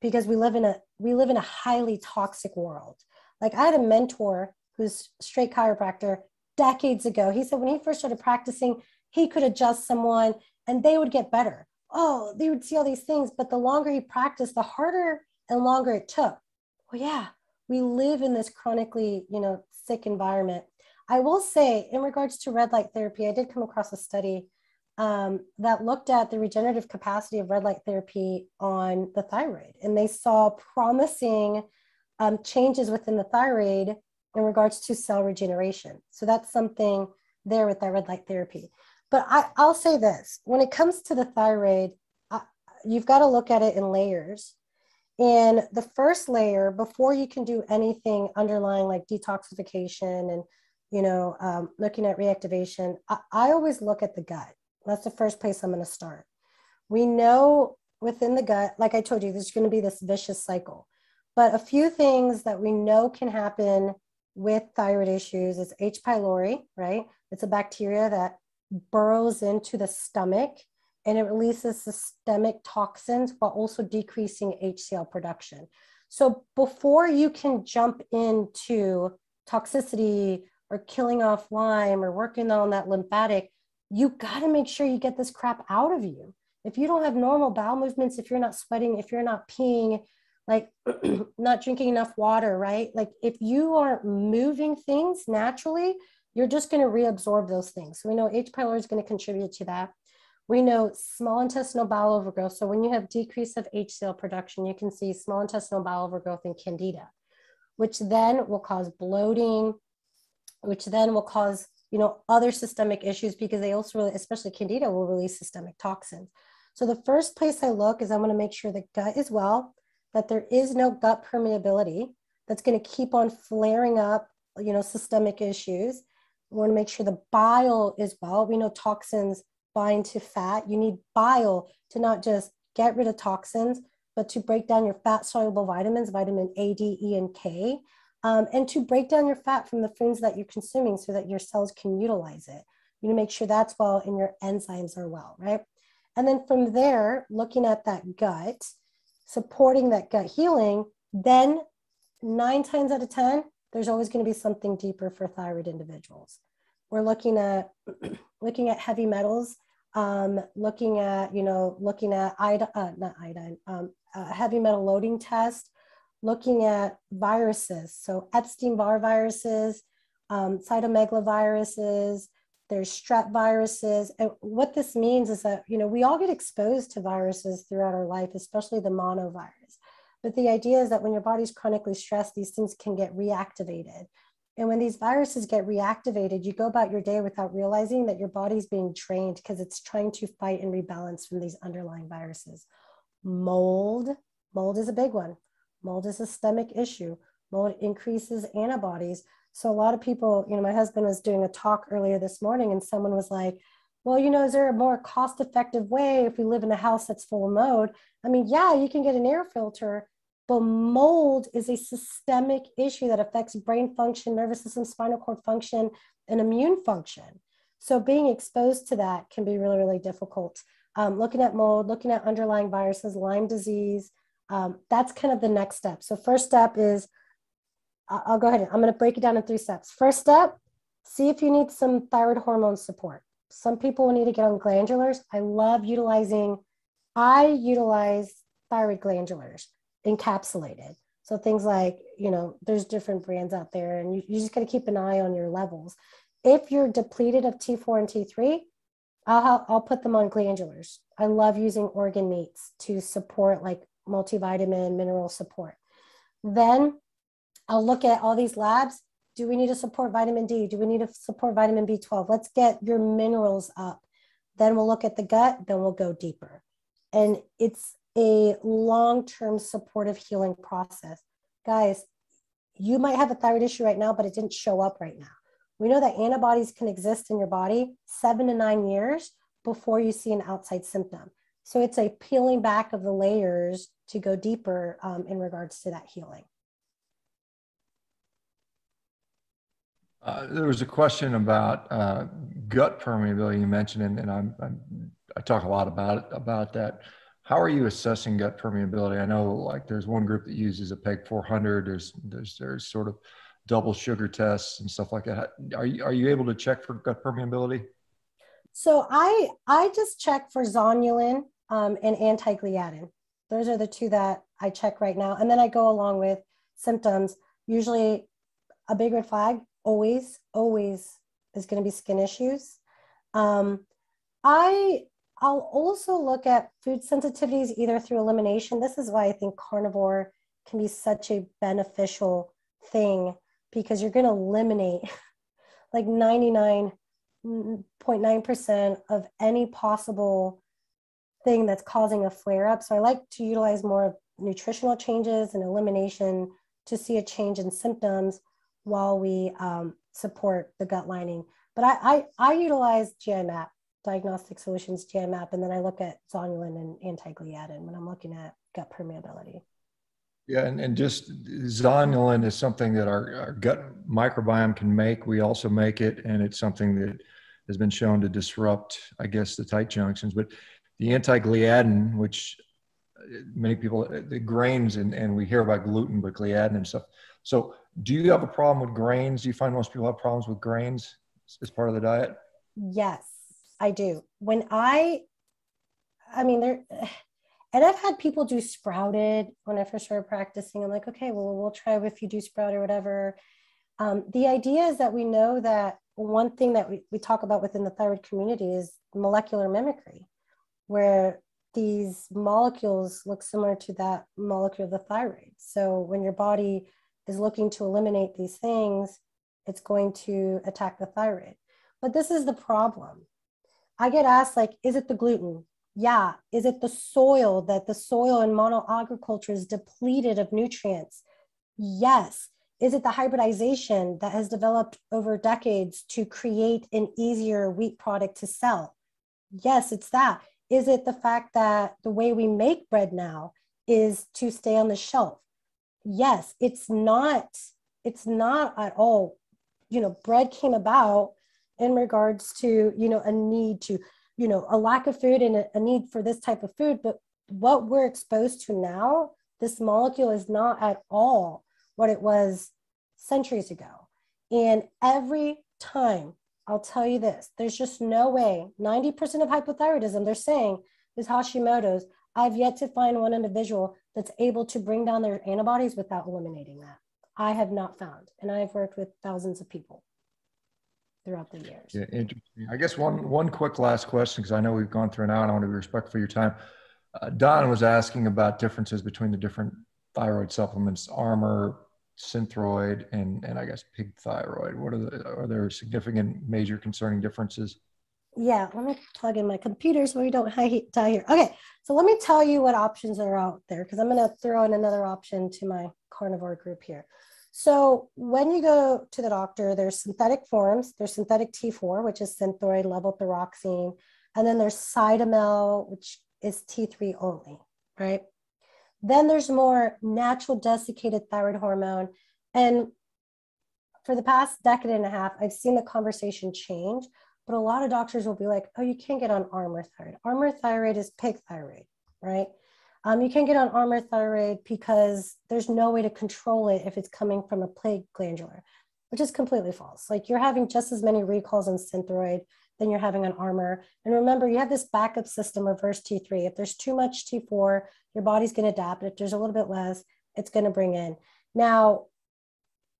because we live in a we live in a highly toxic world. Like I had a mentor who's straight chiropractor decades ago. He said when he first started practicing, he could adjust someone and they would get better. Oh, they would see all these things, but the longer he practiced, the harder and longer it took. Well, yeah, we live in this chronically, you know, sick environment. I will say, in regards to red light therapy, I did come across a study um, that looked at the regenerative capacity of red light therapy on the thyroid, and they saw promising um, changes within the thyroid in regards to cell regeneration. So that's something there with that red light therapy. But I, will say this when it comes to the thyroid, I, you've got to look at it in layers. And the first layer, before you can do anything underlying like detoxification and you know um, looking at reactivation, I, I always look at the gut. That's the first place I'm going to start. We know within the gut, like I told you, there's going to be this vicious cycle. But a few things that we know can happen with thyroid issues is H. pylori, right? It's a bacteria that burrows into the stomach and it releases systemic toxins while also decreasing HCl production. So before you can jump into toxicity or killing off Lyme or working on that lymphatic, you got to make sure you get this crap out of you. If you don't have normal bowel movements, if you're not sweating, if you're not peeing, like not drinking enough water, right? Like if you aren't moving things naturally, you're just going to reabsorb those things. So we know H. pylori is going to contribute to that. We know small intestinal bowel overgrowth. So when you have decrease of HCl production, you can see small intestinal bowel overgrowth and candida, which then will cause bloating, which then will cause you know other systemic issues because they also, especially candida, will release systemic toxins. So the first place I look is I want to make sure the gut is well, that there is no gut permeability that's going to keep on flaring up, you know, systemic issues. We want to make sure the bile is well. We know toxins bind to fat. You need bile to not just get rid of toxins, but to break down your fat soluble vitamins, vitamin A, D, E, and K, um, and to break down your fat from the foods that you're consuming so that your cells can utilize it. You need to make sure that's well and your enzymes are well, right? And then from there, looking at that gut, supporting that gut healing, then nine times out of 10, there's always going to be something deeper for thyroid individuals. We're looking at looking at heavy metals, um, looking at you know looking at iodine, uh, not iodine, um, heavy metal loading test, looking at viruses. So Epstein-Barr viruses, um, cytomegaloviruses, there's strep viruses. And what this means is that, you know, we all get exposed to viruses throughout our life, especially the monovirus. But the idea is that when your body's chronically stressed, these things can get reactivated. And when these viruses get reactivated, you go about your day without realizing that your body's being trained because it's trying to fight and rebalance from these underlying viruses. Mold, mold is a big one. Mold is a systemic issue. Mold increases antibodies, so a lot of people, you know, my husband was doing a talk earlier this morning and someone was like, well, you know, is there a more cost effective way if we live in a house that's full of mold? I mean, yeah, you can get an air filter, but mold is a systemic issue that affects brain function, nervous system, spinal cord function, and immune function. So being exposed to that can be really, really difficult. Um, looking at mold, looking at underlying viruses, Lyme disease, um, that's kind of the next step. So first step is I'll go ahead. I'm going to break it down in three steps. First step, see if you need some thyroid hormone support. Some people will need to get on glandulars. I love utilizing, I utilize thyroid glandulars encapsulated. So things like, you know, there's different brands out there and you, you just got to keep an eye on your levels. If you're depleted of T4 and T3, I'll, I'll put them on glandulars. I love using organ meats to support like multivitamin mineral support. Then I'll look at all these labs. Do we need to support vitamin D? Do we need to support vitamin B12? Let's get your minerals up. Then we'll look at the gut, then we'll go deeper. And it's a long term supportive healing process. Guys, you might have a thyroid issue right now, but it didn't show up right now. We know that antibodies can exist in your body seven to nine years before you see an outside symptom. So it's a peeling back of the layers to go deeper um, in regards to that healing. Uh, there was a question about uh, gut permeability you mentioned, and, and I'm, I'm, i talk a lot about it, about that. How are you assessing gut permeability? I know like there's one group that uses a PEG 400. There's there's there's sort of double sugar tests and stuff like that. Are you are you able to check for gut permeability? So I I just check for zonulin um, and anti-gliadin. Those are the two that I check right now, and then I go along with symptoms. Usually, a big red flag always, always is going to be skin issues. Um, I I'll also look at food sensitivities either through elimination. This is why I think carnivore can be such a beneficial thing because you're going to eliminate like 99.9% of any possible thing that's causing a flare up. So I like to utilize more nutritional changes and elimination to see a change in symptoms while we um, support the gut lining. But I, I, I utilize GIMAP, Diagnostic Solutions GIMAP, and then I look at zonulin and anti-gliadin when I'm looking at gut permeability. Yeah, and, and just zonulin is something that our, our gut microbiome can make. We also make it, and it's something that has been shown to disrupt, I guess, the tight junctions. But the anti-gliadin, which uh, many people, uh, the grains, and, and we hear about gluten, but gliadin and stuff. So do you have a problem with grains? Do you find most people have problems with grains as part of the diet? Yes, I do. When I, I mean, there, and I've had people do sprouted when I first started practicing. I'm like, okay, well, we'll try if you do sprout or whatever. Um, the idea is that we know that one thing that we, we talk about within the thyroid community is molecular mimicry, where these molecules look similar to that molecule of the thyroid. So when your body is looking to eliminate these things, it's going to attack the thyroid. But this is the problem. I get asked, like, is it the gluten? Yeah. Is it the soil that the soil in monoagriculture is depleted of nutrients? Yes. Is it the hybridization that has developed over decades to create an easier wheat product to sell? Yes, it's that. Is it the fact that the way we make bread now is to stay on the shelf? Yes, it's not, it's not at all, you know, bread came about in regards to, you know, a need to you know a lack of food and a, a need for this type of food but what we're exposed to now this molecule is not at all what it was centuries ago and every time i'll tell you this there's just no way 90% of hypothyroidism they're saying is hashimoto's i've yet to find one individual that's able to bring down their antibodies without eliminating that i have not found and i've worked with thousands of people throughout the years. Yeah, interesting. I guess one one quick last question because I know we've gone through an hour and I want to be respectful for your time. Uh, Don was asking about differences between the different thyroid supplements, Armour, Synthroid, and and I guess pig thyroid. What are the are there significant major concerning differences? Yeah, let me plug in my computer so we don't die here. Okay, so let me tell you what options are out there because I'm going to throw in another option to my carnivore group here. So when you go to the doctor, there's synthetic forms. There's synthetic T4, which is synthroid, levothyroxine, and then there's Cytomel, which is T3 only, right? Then there's more natural desiccated thyroid hormone. And for the past decade and a half, I've seen the conversation change, but a lot of doctors will be like, oh, you can't get on Armour thyroid. Armour thyroid is pig thyroid, right? Um, you can't get on Armour thyroid because there's no way to control it if it's coming from a pig glandular, which is completely false. Like you're having just as many recalls on Synthroid than you're having on Armour. And remember, you have this backup system, reverse T3. If there's too much T4, your body's going to adapt. If there's a little bit less, it's going to bring in. Now,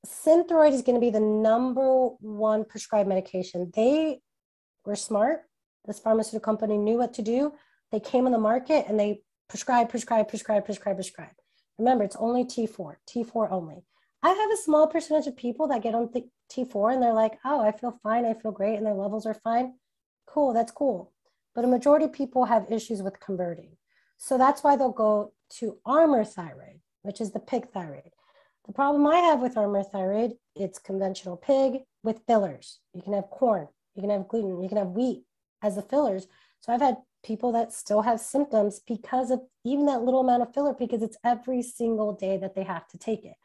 Synthroid is going to be the number one prescribed medication. They were smart. This pharmaceutical company knew what to do. They came on the market and they prescribe, prescribe, prescribe, prescribe, prescribe. Remember, it's only T4, T4 only. I have a small percentage of people that get on the T4 and they're like, oh, I feel fine, I feel great, and their levels are fine. Cool, that's cool. But a majority of people have issues with converting. So that's why they'll go to Armour thyroid, which is the pig thyroid. The problem I have with Armour thyroid, it's conventional pig with fillers. You can have corn, you can have gluten, you can have wheat as the fillers. So I've had people that still have symptoms because of even that little amount of filler because it's every single day that they have to take it.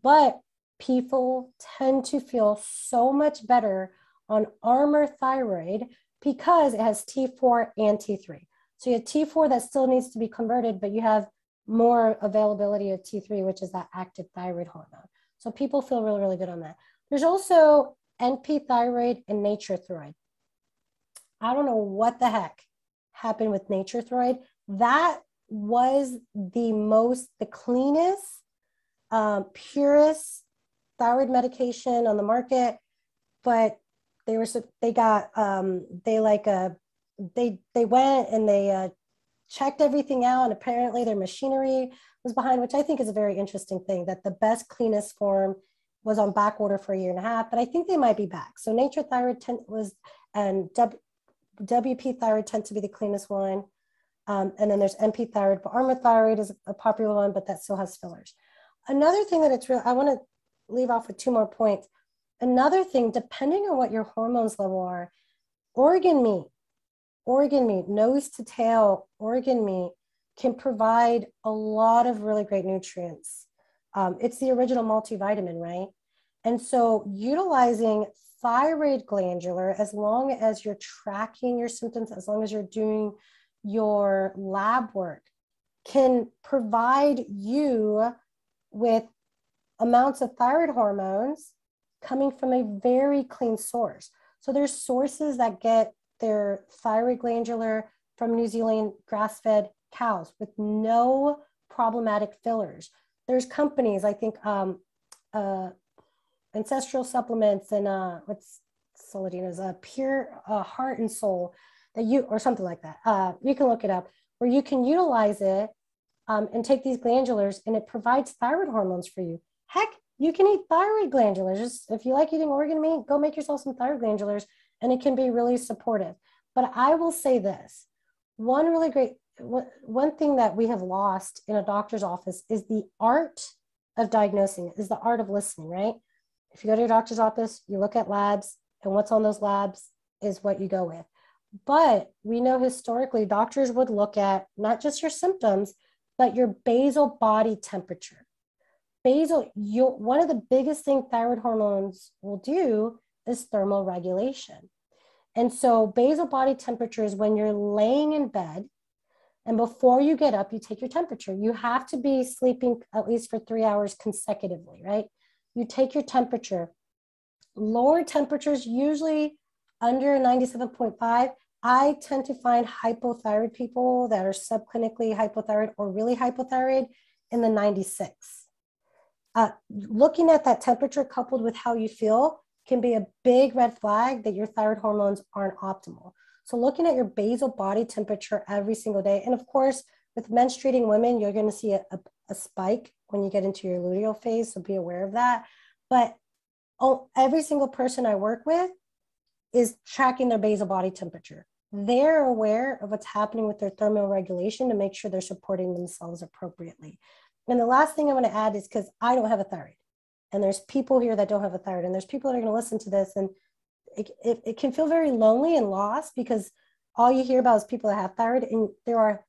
But people tend to feel so much better on Armour thyroid because it has T4 and T3. So you have T4 that still needs to be converted, but you have more availability of T3, which is that active thyroid hormone. So people feel really, really good on that. There's also NP thyroid and nature thyroid. I don't know what the heck happened with Nature Thyroid, that was the most, the cleanest, um, purest thyroid medication on the market, but they were they got um, they like a they they went and they uh, checked everything out, and apparently their machinery was behind, which I think is a very interesting thing. That the best cleanest form was on back order for a year and a half, but I think they might be back. So Nature Thyroid was and w, WP Thyroid tends to be the cleanest one. Um, and then there's NP Thyroid, but Armour Thyroid is a popular one, but that still has fillers. Another thing that it's real, I want to leave off with two more points. Another thing, depending on what your hormones level are, organ meat, organ meat, nose to tail, organ meat can provide a lot of really great nutrients. Um, it's the original multivitamin, right? And so utilizing thyroid glandular, as long as you're tracking your symptoms, as long as you're doing your lab work, can provide you with amounts of thyroid hormones coming from a very clean source. So there's sources that get their thyroid glandular from New Zealand grass-fed cows with no problematic fillers. There's companies, I think um, uh, Ancestral Supplements and uh, what's Saladino's uh, Pure uh, Heart and Soil that you, or something like that. Uh, you can look it up where you can utilize it um, and take these glandulars and it provides thyroid hormones for you. Heck, you can eat thyroid glandulars. Just if you like eating organ meat, go make yourself some thyroid glandulars and it can be really supportive. But I will say this one really great, one thing that we have lost in a doctor's office is the art of diagnosing, is the art of listening, right? If you go to your doctor's office, you look at labs, and what's on those labs is what you go with. But we know historically doctors would look at not just your symptoms, but your basal body temperature. Basal, you, one of the biggest things thyroid hormones will do is thermal regulation. And so basal body temperature is when you're laying in bed and before you get up, you take your temperature. You have to be sleeping at least for three hours consecutively, right? You take your temperature. Lower temperatures, usually under 97.5, I tend to find hypothyroid people that are subclinically hypothyroid or really hypothyroid in the 96. Uh, looking at that temperature coupled with how you feel can be a big red flag that your thyroid hormones aren't optimal. So, looking at your basal body temperature every single day, and of course, with menstruating women, you're going to see a, a, a spike when you get into your luteal phase. So, be aware of that. But oh, every single person I work with is tracking their basal body temperature they're aware of what's happening with their thermal regulation to make sure they're supporting themselves appropriately. And the last thing I want to add is because I don't have a thyroid, and there's people here that don't have a thyroid, and there's people that are going to listen to this, and it, it, it can feel very lonely and lost because all you hear about is people that have thyroid, and there are,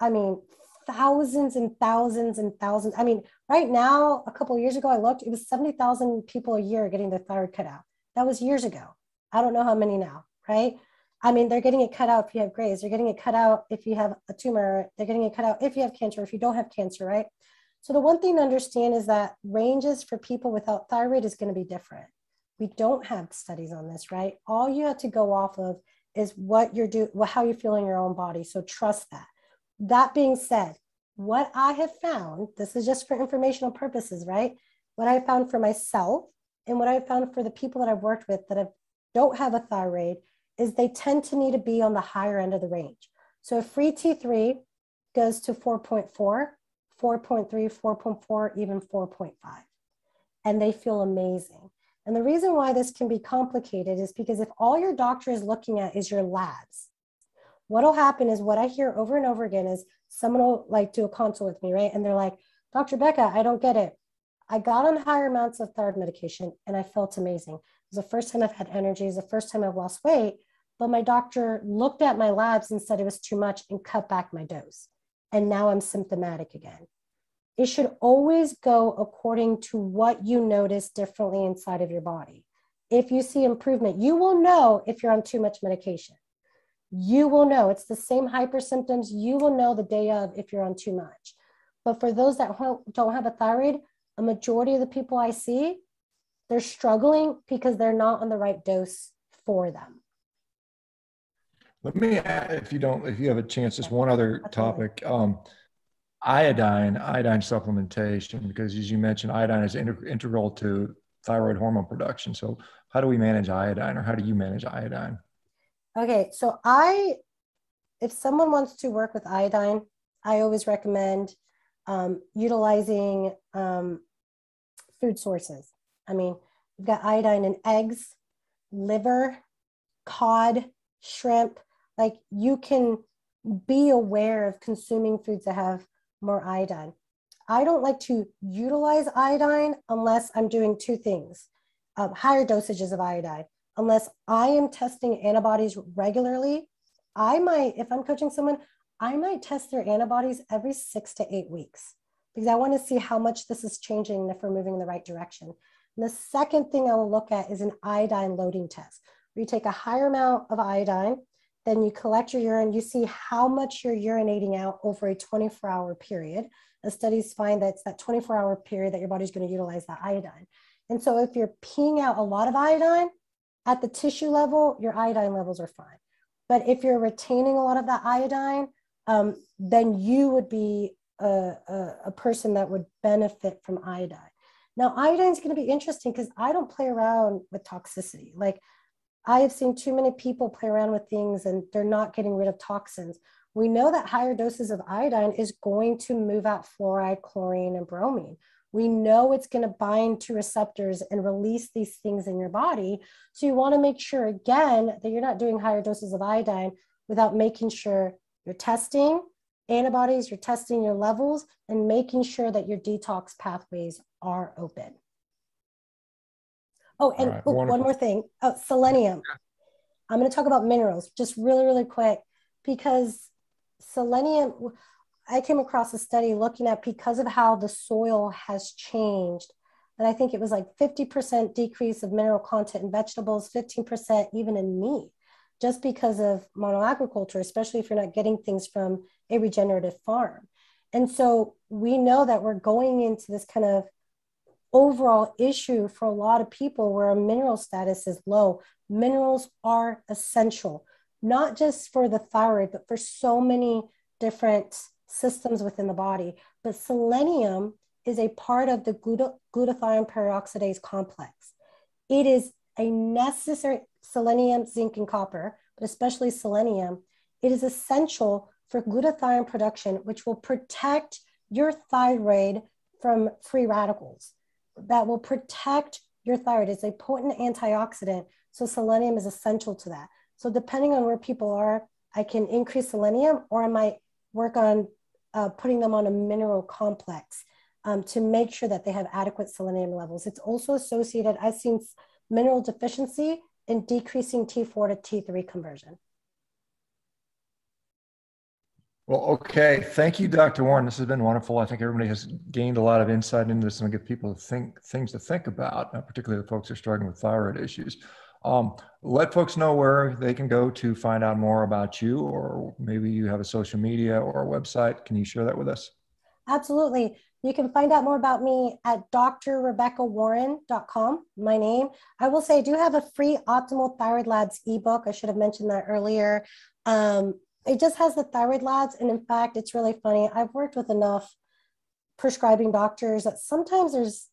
I mean, thousands and thousands and thousands. I mean, right now, a couple years ago, I looked, it was 70,000 people a year getting their thyroid cut out. That was years ago. I don't know how many now, right? I mean, they're getting it cut out if you have Graves. They're getting it cut out if you have a tumor. They're getting it cut out if you have cancer, if you don't have cancer, right? So the one thing to understand is that ranges for people without thyroid is going to be different. We don't have studies on this, right? All you have to go off of is what you're doing, how you feel in your own body. So trust that. That being said, what I have found, this is just for informational purposes, right? What I found for myself and what I found for the people that I've worked with that have, don't have a thyroid is they tend to need to be on the higher end of the range. So if free T3 goes to 4.4, 4.3, 4.4, even 4.5, and they feel amazing. And the reason why this can be complicated is because if all your doctor is looking at is your labs, what'll happen is what I hear over and over again is someone will like do a consult with me, right? And they're like, Dr. Becca, I don't get it. I got on higher amounts of thyroid medication and I felt amazing It was the first time I've had energy. It's the first time I've lost weight. But my doctor looked at my labs and said it was too much and cut back my dose. And now I'm symptomatic again. It should always go according to what you notice differently inside of your body. If you see improvement, you will know if you're on too much medication. You will know it's the same hyper symptoms. You will know the day of if you're on too much. But for those that don't have a thyroid, a majority of the people I see they're struggling because they're not on the right dose for them. Let me, if you don't, if you have a chance, just one other topic. Um, iodine, iodine supplementation, because as you mentioned, iodine is integral to thyroid hormone production. So, how do we manage iodine, or how do you manage iodine? Okay, so I, if someone wants to work with iodine, I always recommend um, utilizing um, food sources. I mean, you've got iodine in eggs, liver, cod, shrimp. Like you can be aware of consuming foods that have more iodine. I don't like to utilize iodine unless I'm doing two things um, higher dosages of iodine. Unless I am testing antibodies regularly, I might, if I'm coaching someone, I might test their antibodies every six to eight weeks because I want to see how much this is changing and if we're moving in the right direction. And the second thing I will look at is an iodine loading test, where you take a higher amount of iodine, then you collect your urine, you see how much you're urinating out over a 24 hour period. The studies find that it's that 24 hour period that your body's going to utilize that iodine. And so if you're peeing out a lot of iodine at the tissue level, your iodine levels are fine. But if you're retaining a lot of that iodine, um, then you would be a, a, a person that would benefit from iodine. Now, iodine is going to be interesting because I don't play around with toxicity. Like, I have seen too many people play around with things and they're not getting rid of toxins. We know that higher doses of iodine is going to move out fluoride, chlorine, and bromine. We know it's going to bind to receptors and release these things in your body. So you want to make sure, again, that you're not doing higher doses of iodine without making sure you're testing antibodies, you're testing your levels, and making sure that your detox pathways are open. Oh, and right, oh, one more thing oh, selenium. I'm going to talk about minerals just really, really quick because selenium, I came across a study looking at because of how the soil has changed. And I think it was like 50% decrease of mineral content in vegetables, 15% even in meat just because of monoagriculture, especially if you're not getting things from a regenerative farm. And so we know that we're going into this kind of overall issue for a lot of people where a mineral status is low. Minerals are essential, not just for the thyroid, but for so many different systems within the body. But selenium is a part of the glutathione peroxidase complex. It is a necessary selenium, zinc, and copper, but especially selenium, it is essential for glutathione production, which will protect your thyroid from free radicals. That will protect your thyroid. It's a potent antioxidant. So selenium is essential to that. So depending on where people are, I can increase selenium or I might work on uh, putting them on a mineral complex um, to make sure that they have adequate selenium levels. It's also associated, I've seen mineral deficiency in decreasing T4 to T3 conversion. Well, okay. Thank you, Dr. Warren. This has been wonderful. I think everybody has gained a lot of insight into this and give people to think things to think about, uh, particularly the folks who are struggling with thyroid issues. Um, let folks know where they can go to find out more about you, or maybe you have a social media or a website. Can you share that with us? Absolutely. You can find out more about me at drrebeccawarren.com, my name. I will say I do have a free Optimal Thyroid Labs ebook. I should have mentioned that earlier. Um, it just has the thyroid labs. And in fact, it's really funny. I've worked with enough prescribing doctors that sometimes there's,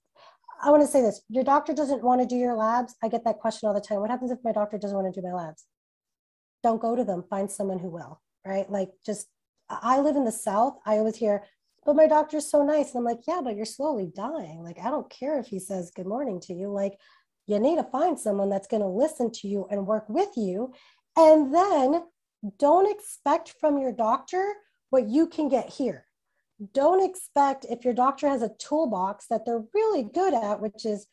I want to say this your doctor doesn't want to do your labs. I get that question all the time. What happens if my doctor doesn't want to do my labs? Don't go to them, find someone who will, right? Like just, I live in the South. I always hear, but my doctor's so nice. And I'm like, yeah, but you're slowly dying. Like, I don't care if he says good morning to you. Like, you need to find someone that's going to listen to you and work with you. And then don't expect from your doctor what you can get here. Don't expect if your doctor has a toolbox that they're really good at, which is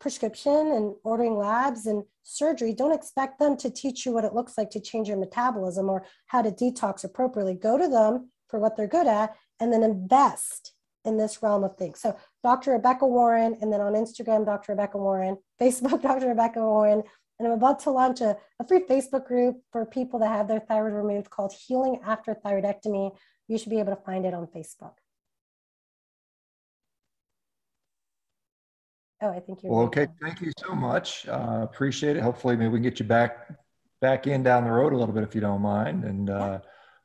prescription and ordering labs and surgery, don't expect them to teach you what it looks like to change your metabolism or how to detox appropriately. Go to them for what they're good at and then invest in this realm of things. So Dr. Rebecca Warren, and then on Instagram, Dr. Rebecca Warren, Facebook, Dr. Rebecca Warren. And I'm about to launch a, a free Facebook group for people that have their thyroid removed called Healing After Thyroidectomy. You should be able to find it on Facebook. Oh, I think you're well. Okay, thank you so much. Uh, appreciate it. Hopefully, maybe we can get you back back in down the road a little bit if you don't mind. And uh,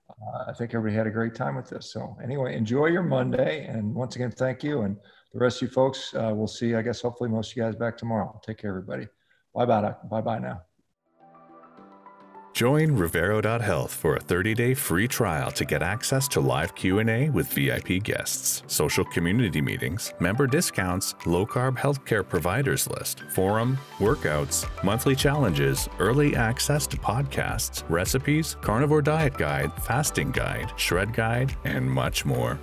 uh, I think everybody had a great time with this. So anyway, enjoy your Monday. And once again, thank you. And the rest of you folks, uh, we'll see, I guess, hopefully most of you guys back tomorrow. Take care, everybody. Bye-bye. Bye-bye now. Join Revero.health for a 30-day free trial to get access to live Q&A with VIP guests, social community meetings, member discounts, low-carb healthcare providers list, forum, workouts, monthly challenges, early access to podcasts, recipes, carnivore diet guide, fasting guide, shred guide, and much more.